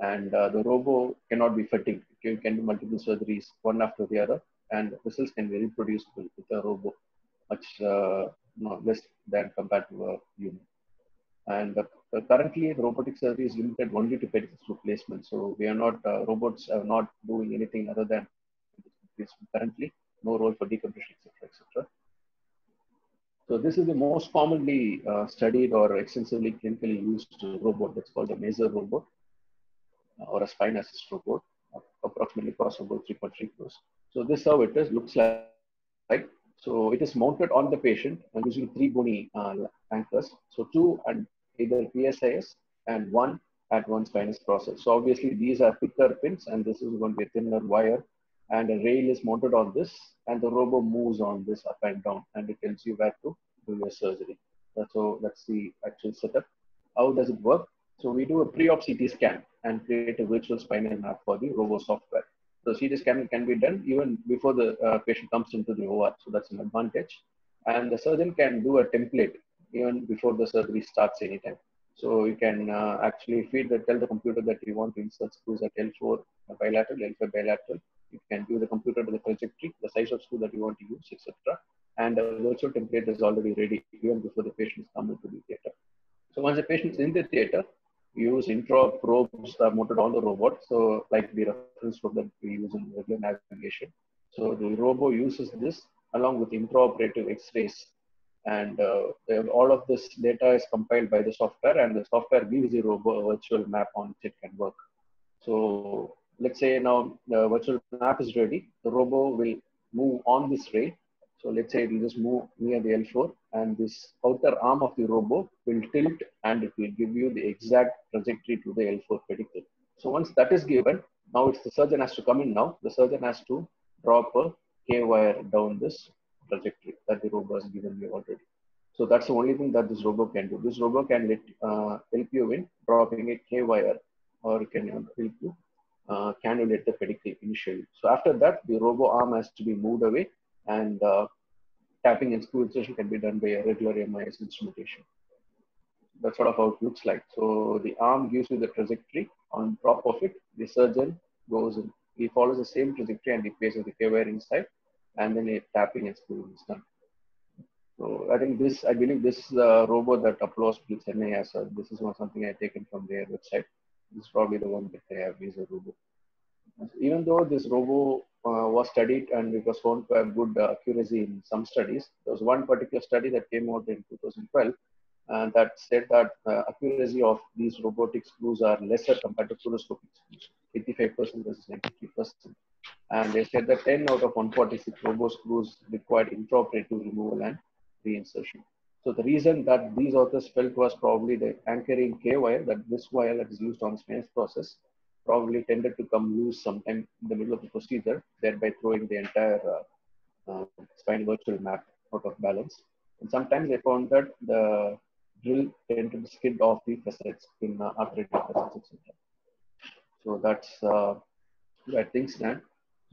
And uh, the robo cannot be fatigued. You can do multiple surgeries one after the other, and results can be reproducible with a robo, much uh, less than compared to a human. And uh, currently, the robotic surgery is limited only to pedigrees replacement. So we are not uh, robots are not doing anything other than currently, no role for decompression, etc., etc. So this is the most commonly uh, studied or extensively clinically used robot that's called a Mazor robot uh, or a SpineAssist robot, approximately cost about 3.3 crores. So this how it is, looks like, right? So it is mounted on the patient and using three bony uh, anchors. So two and either PSIS and one at one spinous process. So obviously these are thicker pins and this is going to be a thinner wire and a rail is mounted on this and the robo moves on this up and down and it tells you where to do your surgery. That's So that's the actual setup. How does it work? So we do a pre-op CT scan and create a virtual spinal map for the robo software. So CT scan can be done even before the uh, patient comes into the OR. So that's an advantage. And the surgeon can do a template even before the surgery starts anytime. So you can uh, actually feed the, tell the computer that you want to insert screws at L4 bilateral, L5 bilateral, you can give the computer to the trajectory, the size of screw that you want to use, etc. And a virtual template is already ready even before the patient is coming to the theater. So once the patient is in the theater, we use intra probes that are mounted on the robot. So like the reference probe that we use in regular navigation. So the robo uses this along with intraoperative X-rays. And uh, all of this data is compiled by the software and the software gives the robo a virtual map on which it can work. So let's say now the virtual map is ready, the robo will move on this rail. So let's say it will just move near the L4 and this outer arm of the robo will tilt and it will give you the exact trajectory to the L4 pedicle. So once that is given, now it's the surgeon has to come in now. The surgeon has to drop a K wire down this trajectory that the robo has given you already. So that's the only thing that this robo can do. This robo can let, uh, help you in dropping a K wire or can help you uh, cannulate the pedicle initially. So after that, the robo arm has to be moved away and uh, tapping and screw insertion can be done by a regular MIS instrumentation. That's sort of how it looks like. So the arm gives you the trajectory. On top of it, the surgeon goes in. He follows the same trajectory and he places the K-wire inside and then a tapping and screwing is done. So I think this, I believe this is a robot that Apollo Hospital Chennai has. Uh, this is not something I've taken from their website. Is probably the one that they have is a robo. Even though this robo uh, was studied and it was found to have good uh, accuracy in some studies, there was one particular study that came out in 2012 and that said that uh, accuracy of these robotic screws are lesser compared to fluoroscopic screws, 85% versus 93%. And they said that 10 out of 146 robo screws required intraoperative removal and reinsertion. So the reason that these authors felt was probably the anchoring K wire, that this wire that is used on spinous process probably tended to come loose sometime in the middle of the procedure, thereby throwing the entire uh, uh, spine virtual map out of balance. And sometimes they found that the drill tended to skid off the facets in uh, arthritic facets, etc. So that's uh, where things stand.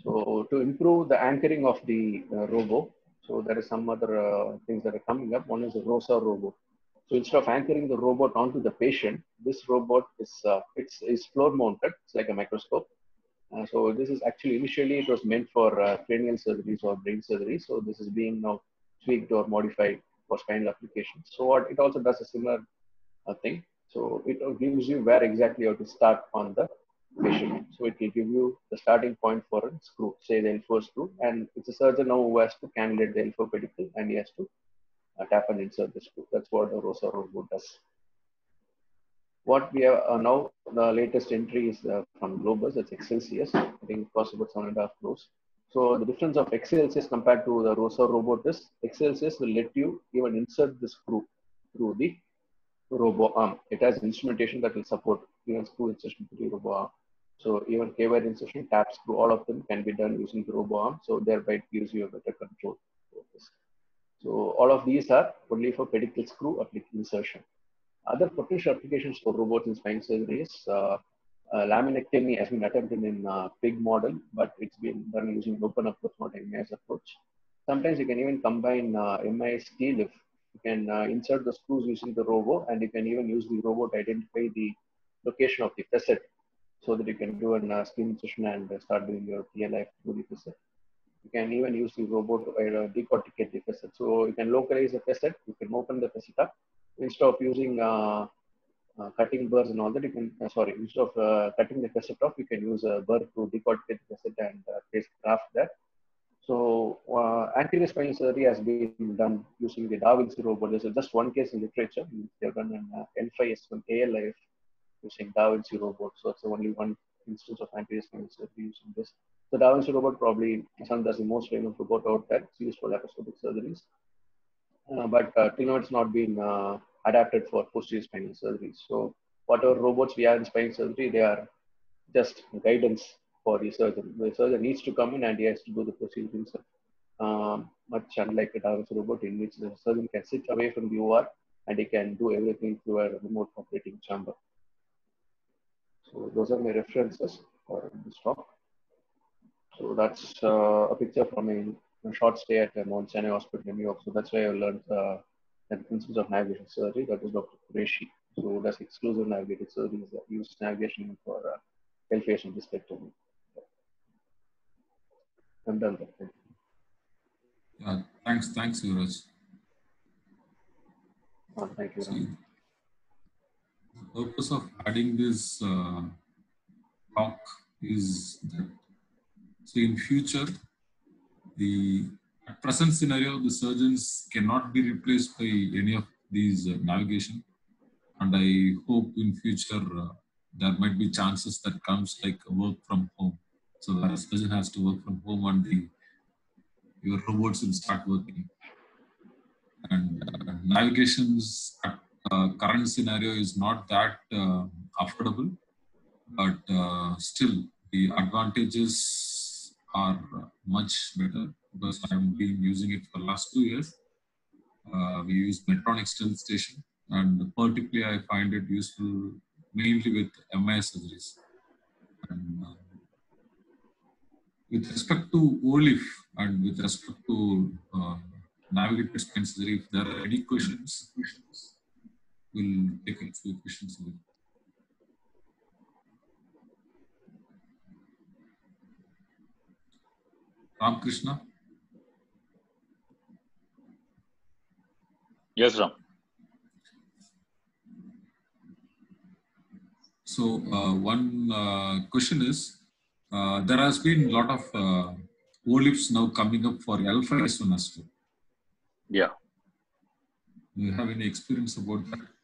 So to improve the anchoring of the uh, robo, so there is some other uh, things that are coming up. One is the ROSA robot. So instead of anchoring the robot onto the patient, this robot is uh, it's, is floor mounted. It's like a microscope. Uh, so this is actually initially it was meant for uh, cranial surgeries or brain surgery. So this is being now tweaked or modified for spinal applications. So what it also does a similar uh, thing. So it gives you where exactly you have to start on the patient. So it will give you the starting point for a screw, say the L4 screw, and it's a surgeon now who has to cannulate the L4 pedicle and he has to uh, tap and insert the screw. That's what the ROSA robot does. What we have uh, now, the latest entry is uh, from Globus, it's Excelsius. I think it costs about seven and a half crores. So the difference of Excelsius compared to the ROSA robot is Excelsius will let you even insert the screw through the robo arm. It has instrumentation that will support even screw insertion to the robo arm. So even K-wire insertion, tap screw, all of them can be done using the robo arm. So thereby it gives you a better control. So all of these are only for pedicle screw insertion. Other potential applications for robots in spine surgery is uh, uh, laminectomy has been attempted in uh, pig model, but it's been done using open approach, not MIS approach. Sometimes you can even combine uh, MIS TLIF. You can uh, insert the screws using the robo, and you can even use the robo to identify the location of the facet so that you can do a uh, skin incision and start doing your TLI through the facet. You can even use the robot to uh, decorticate the facet. So you can localize the facet, you can open the facet up. Instead of using uh, uh, cutting burrs and all that, you can, uh, sorry, instead of uh, cutting the facet off, you can use a burr to decorticate the facet and uh, place graft there. So anterior spinal surgery has been done using the Da Vinci robot. There's just one case in literature. They've done an L5S1 ALIF using Da Vinci robot. So it's the only one instance of anterior spinal surgery using this. The Da Vinci robot probably does the most famous robot out there. It's used for laparoscopic surgeries. Uh, but uh, till now it's not been uh, adapted for posterior spinal surgery. So whatever robots we have in spinal surgery, they are just guidance for the surgeon. The surgeon needs to come in and he has to do the procedure himself. Um, much unlike a Da Vinci robot in which the surgeon can sit away from the OR and he can do everything through a remote operating chamber. So those are my references for this talk. So that's uh, a picture from a, a, short stay at Mount Sinai Hospital in New York. So that's why I learned uh, the principles of navigation surgery. That is Dr. Qureshi. So that's exclusive navigated surgery that use navigation for uh, L-face and. I'm done. That. Yeah, thanks, thanks, Yuvraj. Oh, thank you. The purpose of adding this uh, talk is that so in future the present scenario the surgeons cannot be replaced by any of these uh, navigation. And i hope in future uh, there might be chances that comes like work from home. So the surgeon has to work from home and the your robots will start working. And uh, navigations at current scenario is not that uh, affordable, but uh, still the advantages are much better because I've been using it for the last two years. we use Medtronic Stealth Station and particularly I find it useful mainly with MIS surgeries. And, with respect to OLIF and with respect to uh, navigated spine surgery, if there are any questions, we'll take a few questions. Ramakrishna. Yes, Ram. So uh, one uh, question is, uh, there has been a lot of uh, OLIFs now coming up for L5S1 as. Yeah. Do you have any experience about that?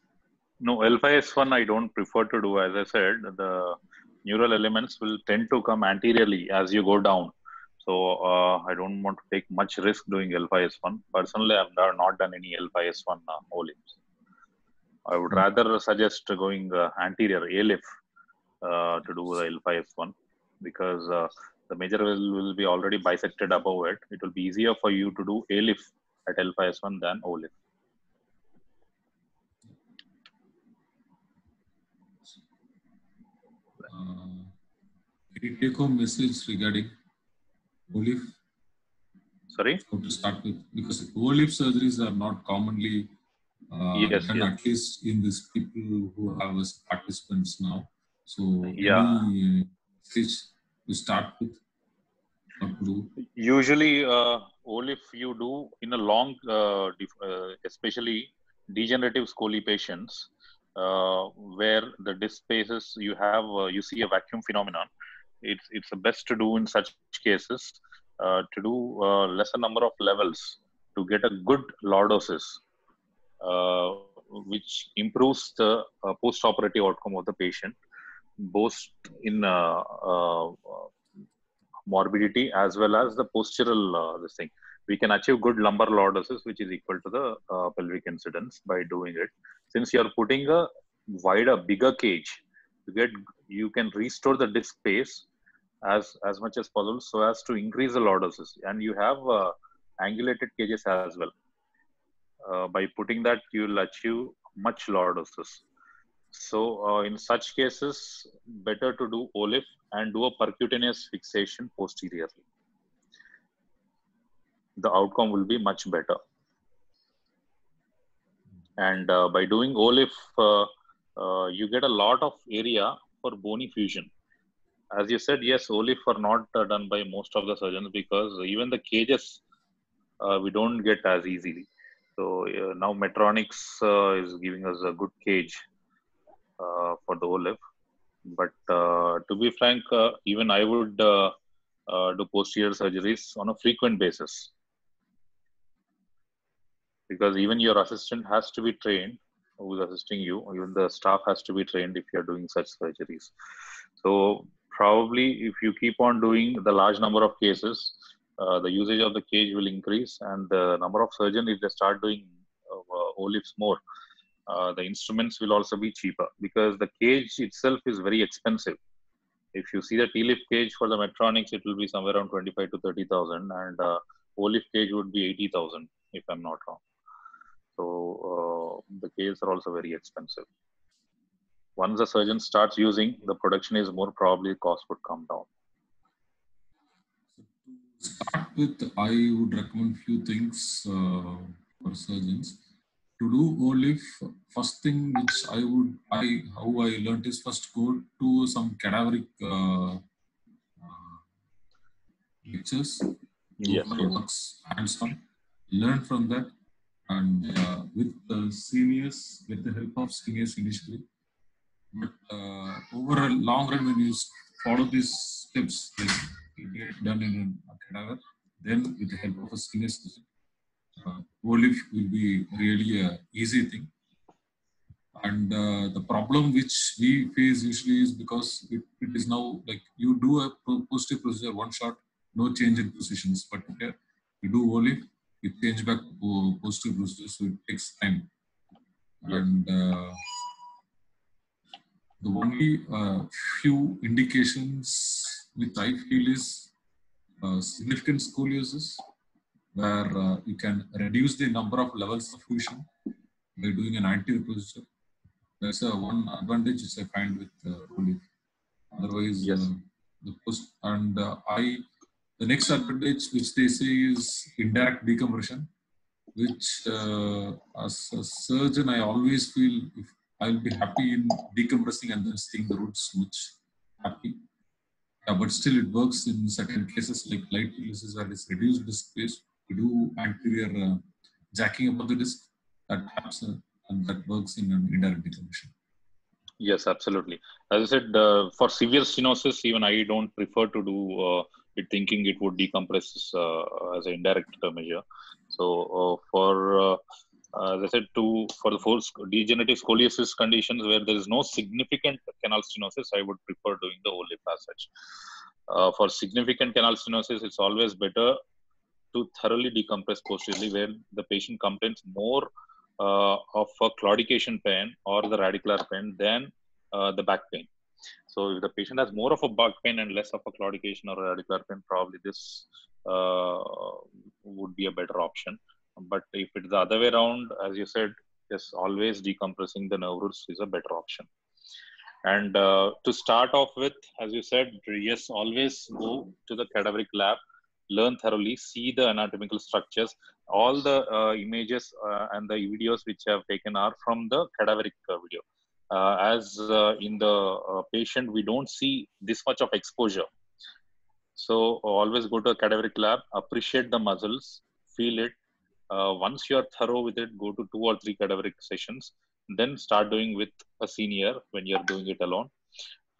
No, L5S1 I don't prefer to do. As I said, the neural elements will tend to come anteriorly as you go down. So uh, I don't want to take much risk doing L5S1. Personally, I've not done any L5S1 uh, OLIFs. I would rather suggest going uh, anterior ALIF uh, to do the L5S1 because uh, the major will, will be already bisected above it. It will be easier for you to do ALIF at L5S1 than OLIF. Take home message regarding OLIF? Sorry? How to start with? Because OLIF surgeries are not commonly Uh, Yes, and yes. at least in these people who have as participants now. So Yeah. any uh, stage we start with to. Usually, uh, all you do in a long, uh, uh, especially degenerative scoli patients, uh, where the disc spaces you have, uh, you see a vacuum phenomenon. It's it's the best to do in such cases uh, to do uh, lesser number of levels to get a good lordosis, uh, which improves the uh, post-operative outcome of the patient, both in uh, morbidity as well as the postural this thing. We can achieve good lumbar lordosis which is equal to the pelvic incidence by doing it. Since you are putting a wider bigger cage you get you can restore the disc space as as much as possible so as to increase the lordosis and you have uh, angulated cages as well uh, by putting that you will achieve much lordosis so uh, in such cases better to do OLIF and do a percutaneous fixation posteriorly. The outcome will be much better. And uh, by doing OLIF, uh, uh, you get a lot of area for bony fusion. As you said, yes, OLIF for not uh, done by most of the surgeons because even the cages uh, we don't get as easily. So uh, now Medtronics uh, is giving us a good cage uh, for the OLIF but uh, to be frank, even I would do posterior surgeries on a frequent basis because even your assistant has to be trained who's assisting you. Even the staff has to be trained if you're doing such surgeries. So probably if you keep on doing the large number of cases, uh, the usage of the cage will increase and the number of surgeons if they start doing uh, OLIFs more uh, the instruments will also be cheaper because the cage itself is very expensive. If you see the TLIF cage for the Medtronics, it will be somewhere around 25 to 30,000 and uh, OLIF cage would be 80,000 if I'm not wrong. So uh, the cages are also very expensive. Once the surgeon starts using, the production is more probably cost would come down. So to start with, I would recommend few things uh, for surgeons. To do OLIF, first thing which I would, I how I learned is first go to some cadaveric uh, uh, lectures, Yes, who yes. works hands-on, learn from that, and uh, with the seniors, with the help of seniors initially. But uh, over a long run, when you follow these steps, like you get done in a cadaver, then with the help of a senior surgeon, uh, OLIF will be really a easy thing. And uh, the problem which we face usually is because it, it is now like you do a posterior procedure one shot, no change in positions. But here you do OLIF, you change back to posterior procedure, so it takes time. And uh, the only uh, few indications which I feel is uh, significant scoliosis, where uh, you can reduce the number of levels of fusion by doing an procedure. That's a one advantage which I find with uh. Otherwise, Yes. uh, the post and uh, I the next advantage which they say is indirect decompression, which uh, as a surgeon I always feel if I'll be happy in decompressing and then seeing the roots smooth, happy. Yeah, but still it works in certain cases like light releases where it's reduced disc space. We do anterior uh, jacking up of the disc that uh, and that works in an indirect decompression. Yes, absolutely. As I said, uh, for severe stenosis, even I don't prefer to do uh, it thinking it would decompress uh, as an indirect measure. So uh, for uh, as I said, to for the sc- degenerative scoliosis conditions where there is no significant canal stenosis, I would prefer doing the OLIF passage. Uh, for significant canal stenosis, it's always better to thoroughly decompress posteriorly where the patient complains more uh, of a claudication pain or the radicular pain than uh, the back pain. So if the patient has more of a back pain and less of a claudication or a radicular pain, probably this uh, would be a better option. But if it's the other way around, as you said, yes, always decompressing the nerve roots is a better option. And uh, to start off with, as you said, yes, always go to the cadaveric lab learn thoroughly, see the anatomical structures. All the uh, images uh, and the videos which I have taken are from the cadaveric uh, video. Uh, as uh, in the patient, we don't see this much of exposure. So always go to a cadaveric lab, appreciate the muscles, feel it. Uh, once you are thorough with it, go to two or three cadaveric sessions. Then start doing with a senior when you are doing it alone.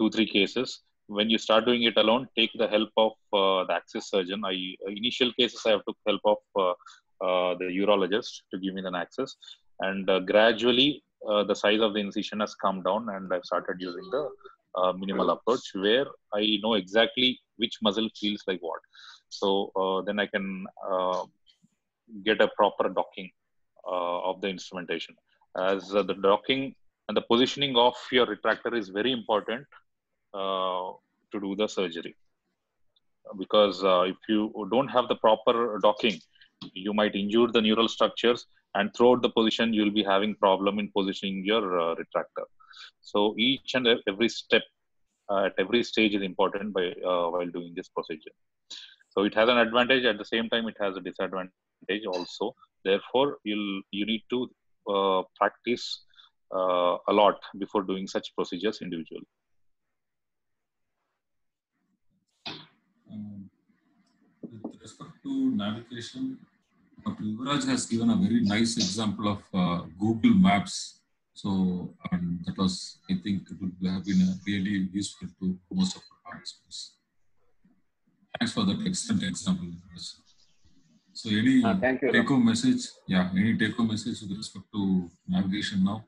Two, three cases when you start doing it alone, take the help of uh, the access surgeon. I uh, initial cases I have took help of uh, uh, the urologist to give me an access, and uh, gradually the size of the incision has come down, and I've started using the minimal approach where I know exactly which muscle feels like what. So then I can get a proper docking of the instrumentation. As the docking and the positioning of your retractor is very important uh, to do the surgery. Because uh, if you don't have the proper docking you might injure the neural structures and throughout the position you'll be having problem in positioning your uh, retractor. So each and every step uh, at every stage is important by uh, while doing this procedure. So it has an advantage at the same time it has a disadvantage also therefore you'll you need to uh, practice a lot before doing such procedures individually Um, with respect to navigation, Dr. Yuvraj has given a very nice example of uh, Google Maps. So, and that was, I think, it would have been really useful to most of our participants. Thanks for that excellent example. So, any uh, take-home message? Yeah, any take-home message with respect to navigation now?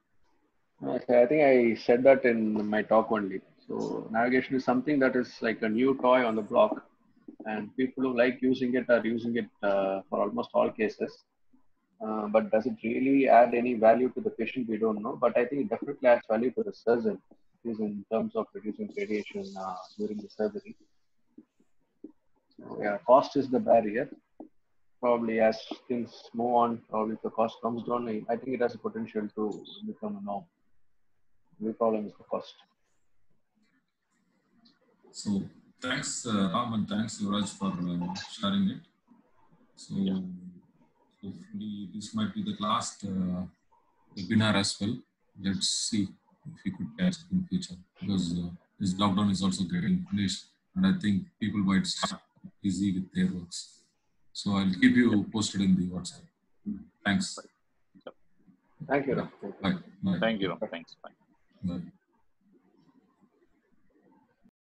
Okay, I think I said that in my talk only. So navigation is something that is like a new toy on the block and people who like using it are using it uh, for almost all cases. Uh, but does it really add any value to the patient? We don't know. But I think it definitely adds value to the surgeon, is in terms of reducing radiation uh, during the surgery. So, yeah, cost is the barrier. Probably as things move on, probably if the cost comes down, I think it has a potential to become a norm. The problem is the cost. So thanks, uh, Ram, and thanks, Yuvraj, for uh, sharing it. So yeah. hopefully this might be the last uh, webinar as well. Let's see if we could catch in future because uh, this lockdown is also getting finished, and I think people might start busy with their works. So I'll keep you posted in the WhatsApp. Thanks. Thank you. Bye. Bye. Thank you. Thanks. Bye. Bye.